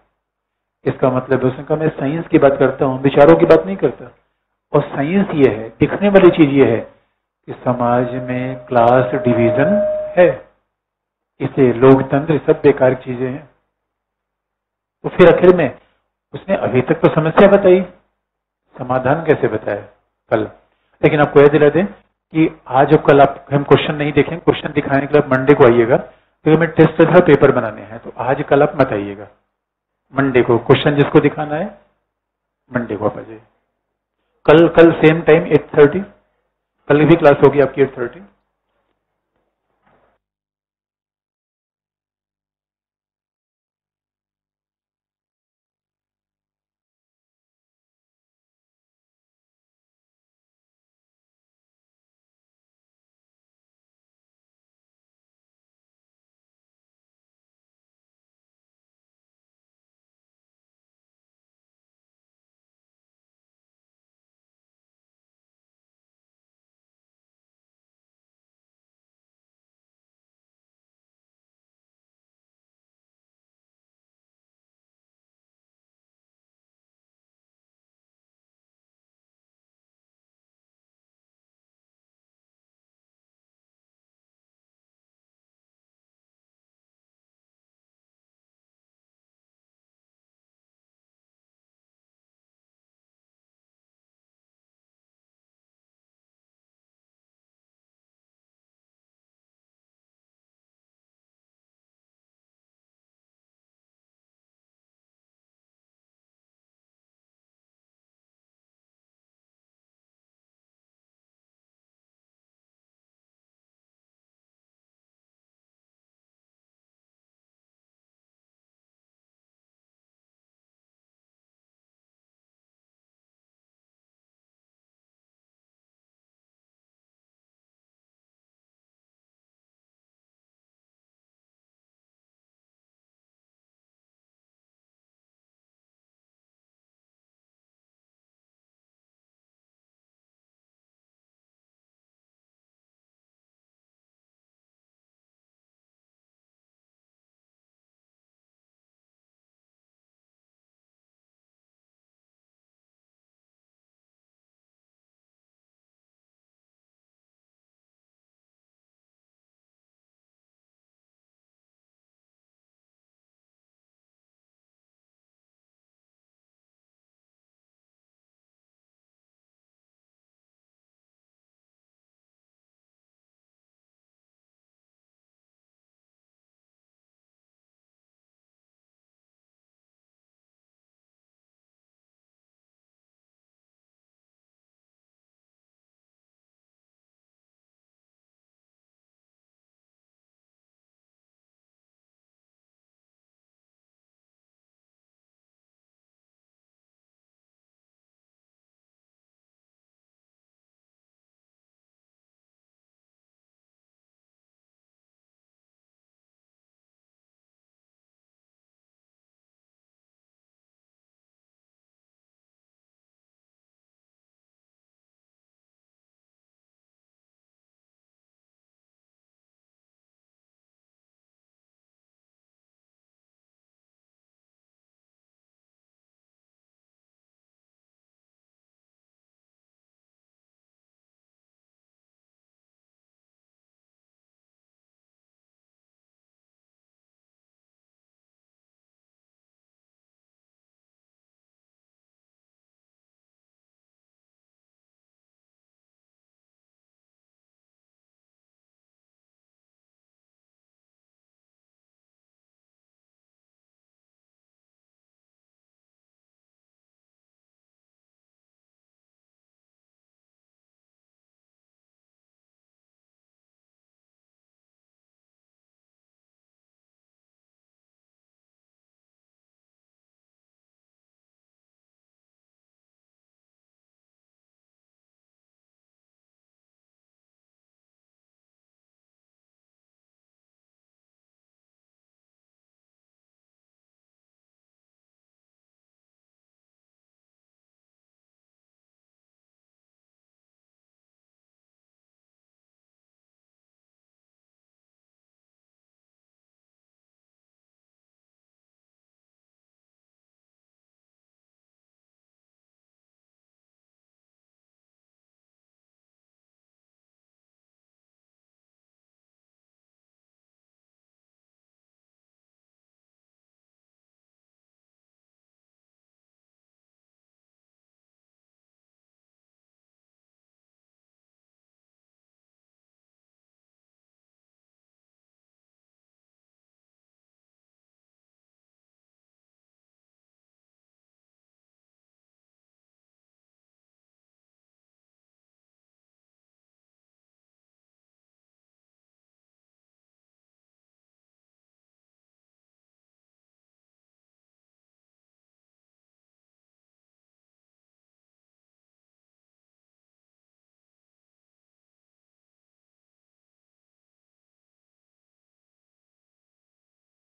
इसका मतलब उसने कहा मैं साइंस की बात करता हूँ, विचारों की बात नहीं करता। और साइंस ये है, दिखने वाली चीज़ ये है कि समाज में क्लास डिवीज़न है। इसे लोकतंत्र सब बेकार चीज़ें हैं। तो फिर आखिर में उसने अभी तक तो समस्या बताई। समाधान कैसे बताया? कल। लेकिन आपको यह दिला दें कि आज अब कल आप, हम क्वेश्चन नहीं देखेंगे क्वेश्चन दिखाने के लिए मंडे को आइएगा, क्योंकि मैं टेस्ट था पेपर बनाने हैं। तो आज कल आप मत आइएगा। मंडे को क्वेश्चन जिसको दिखाना है मंडे को आप आ जाइए। कल कल सेम टाइम एट थर्टी कल भी क्लास होगी आपकी एट थर्टी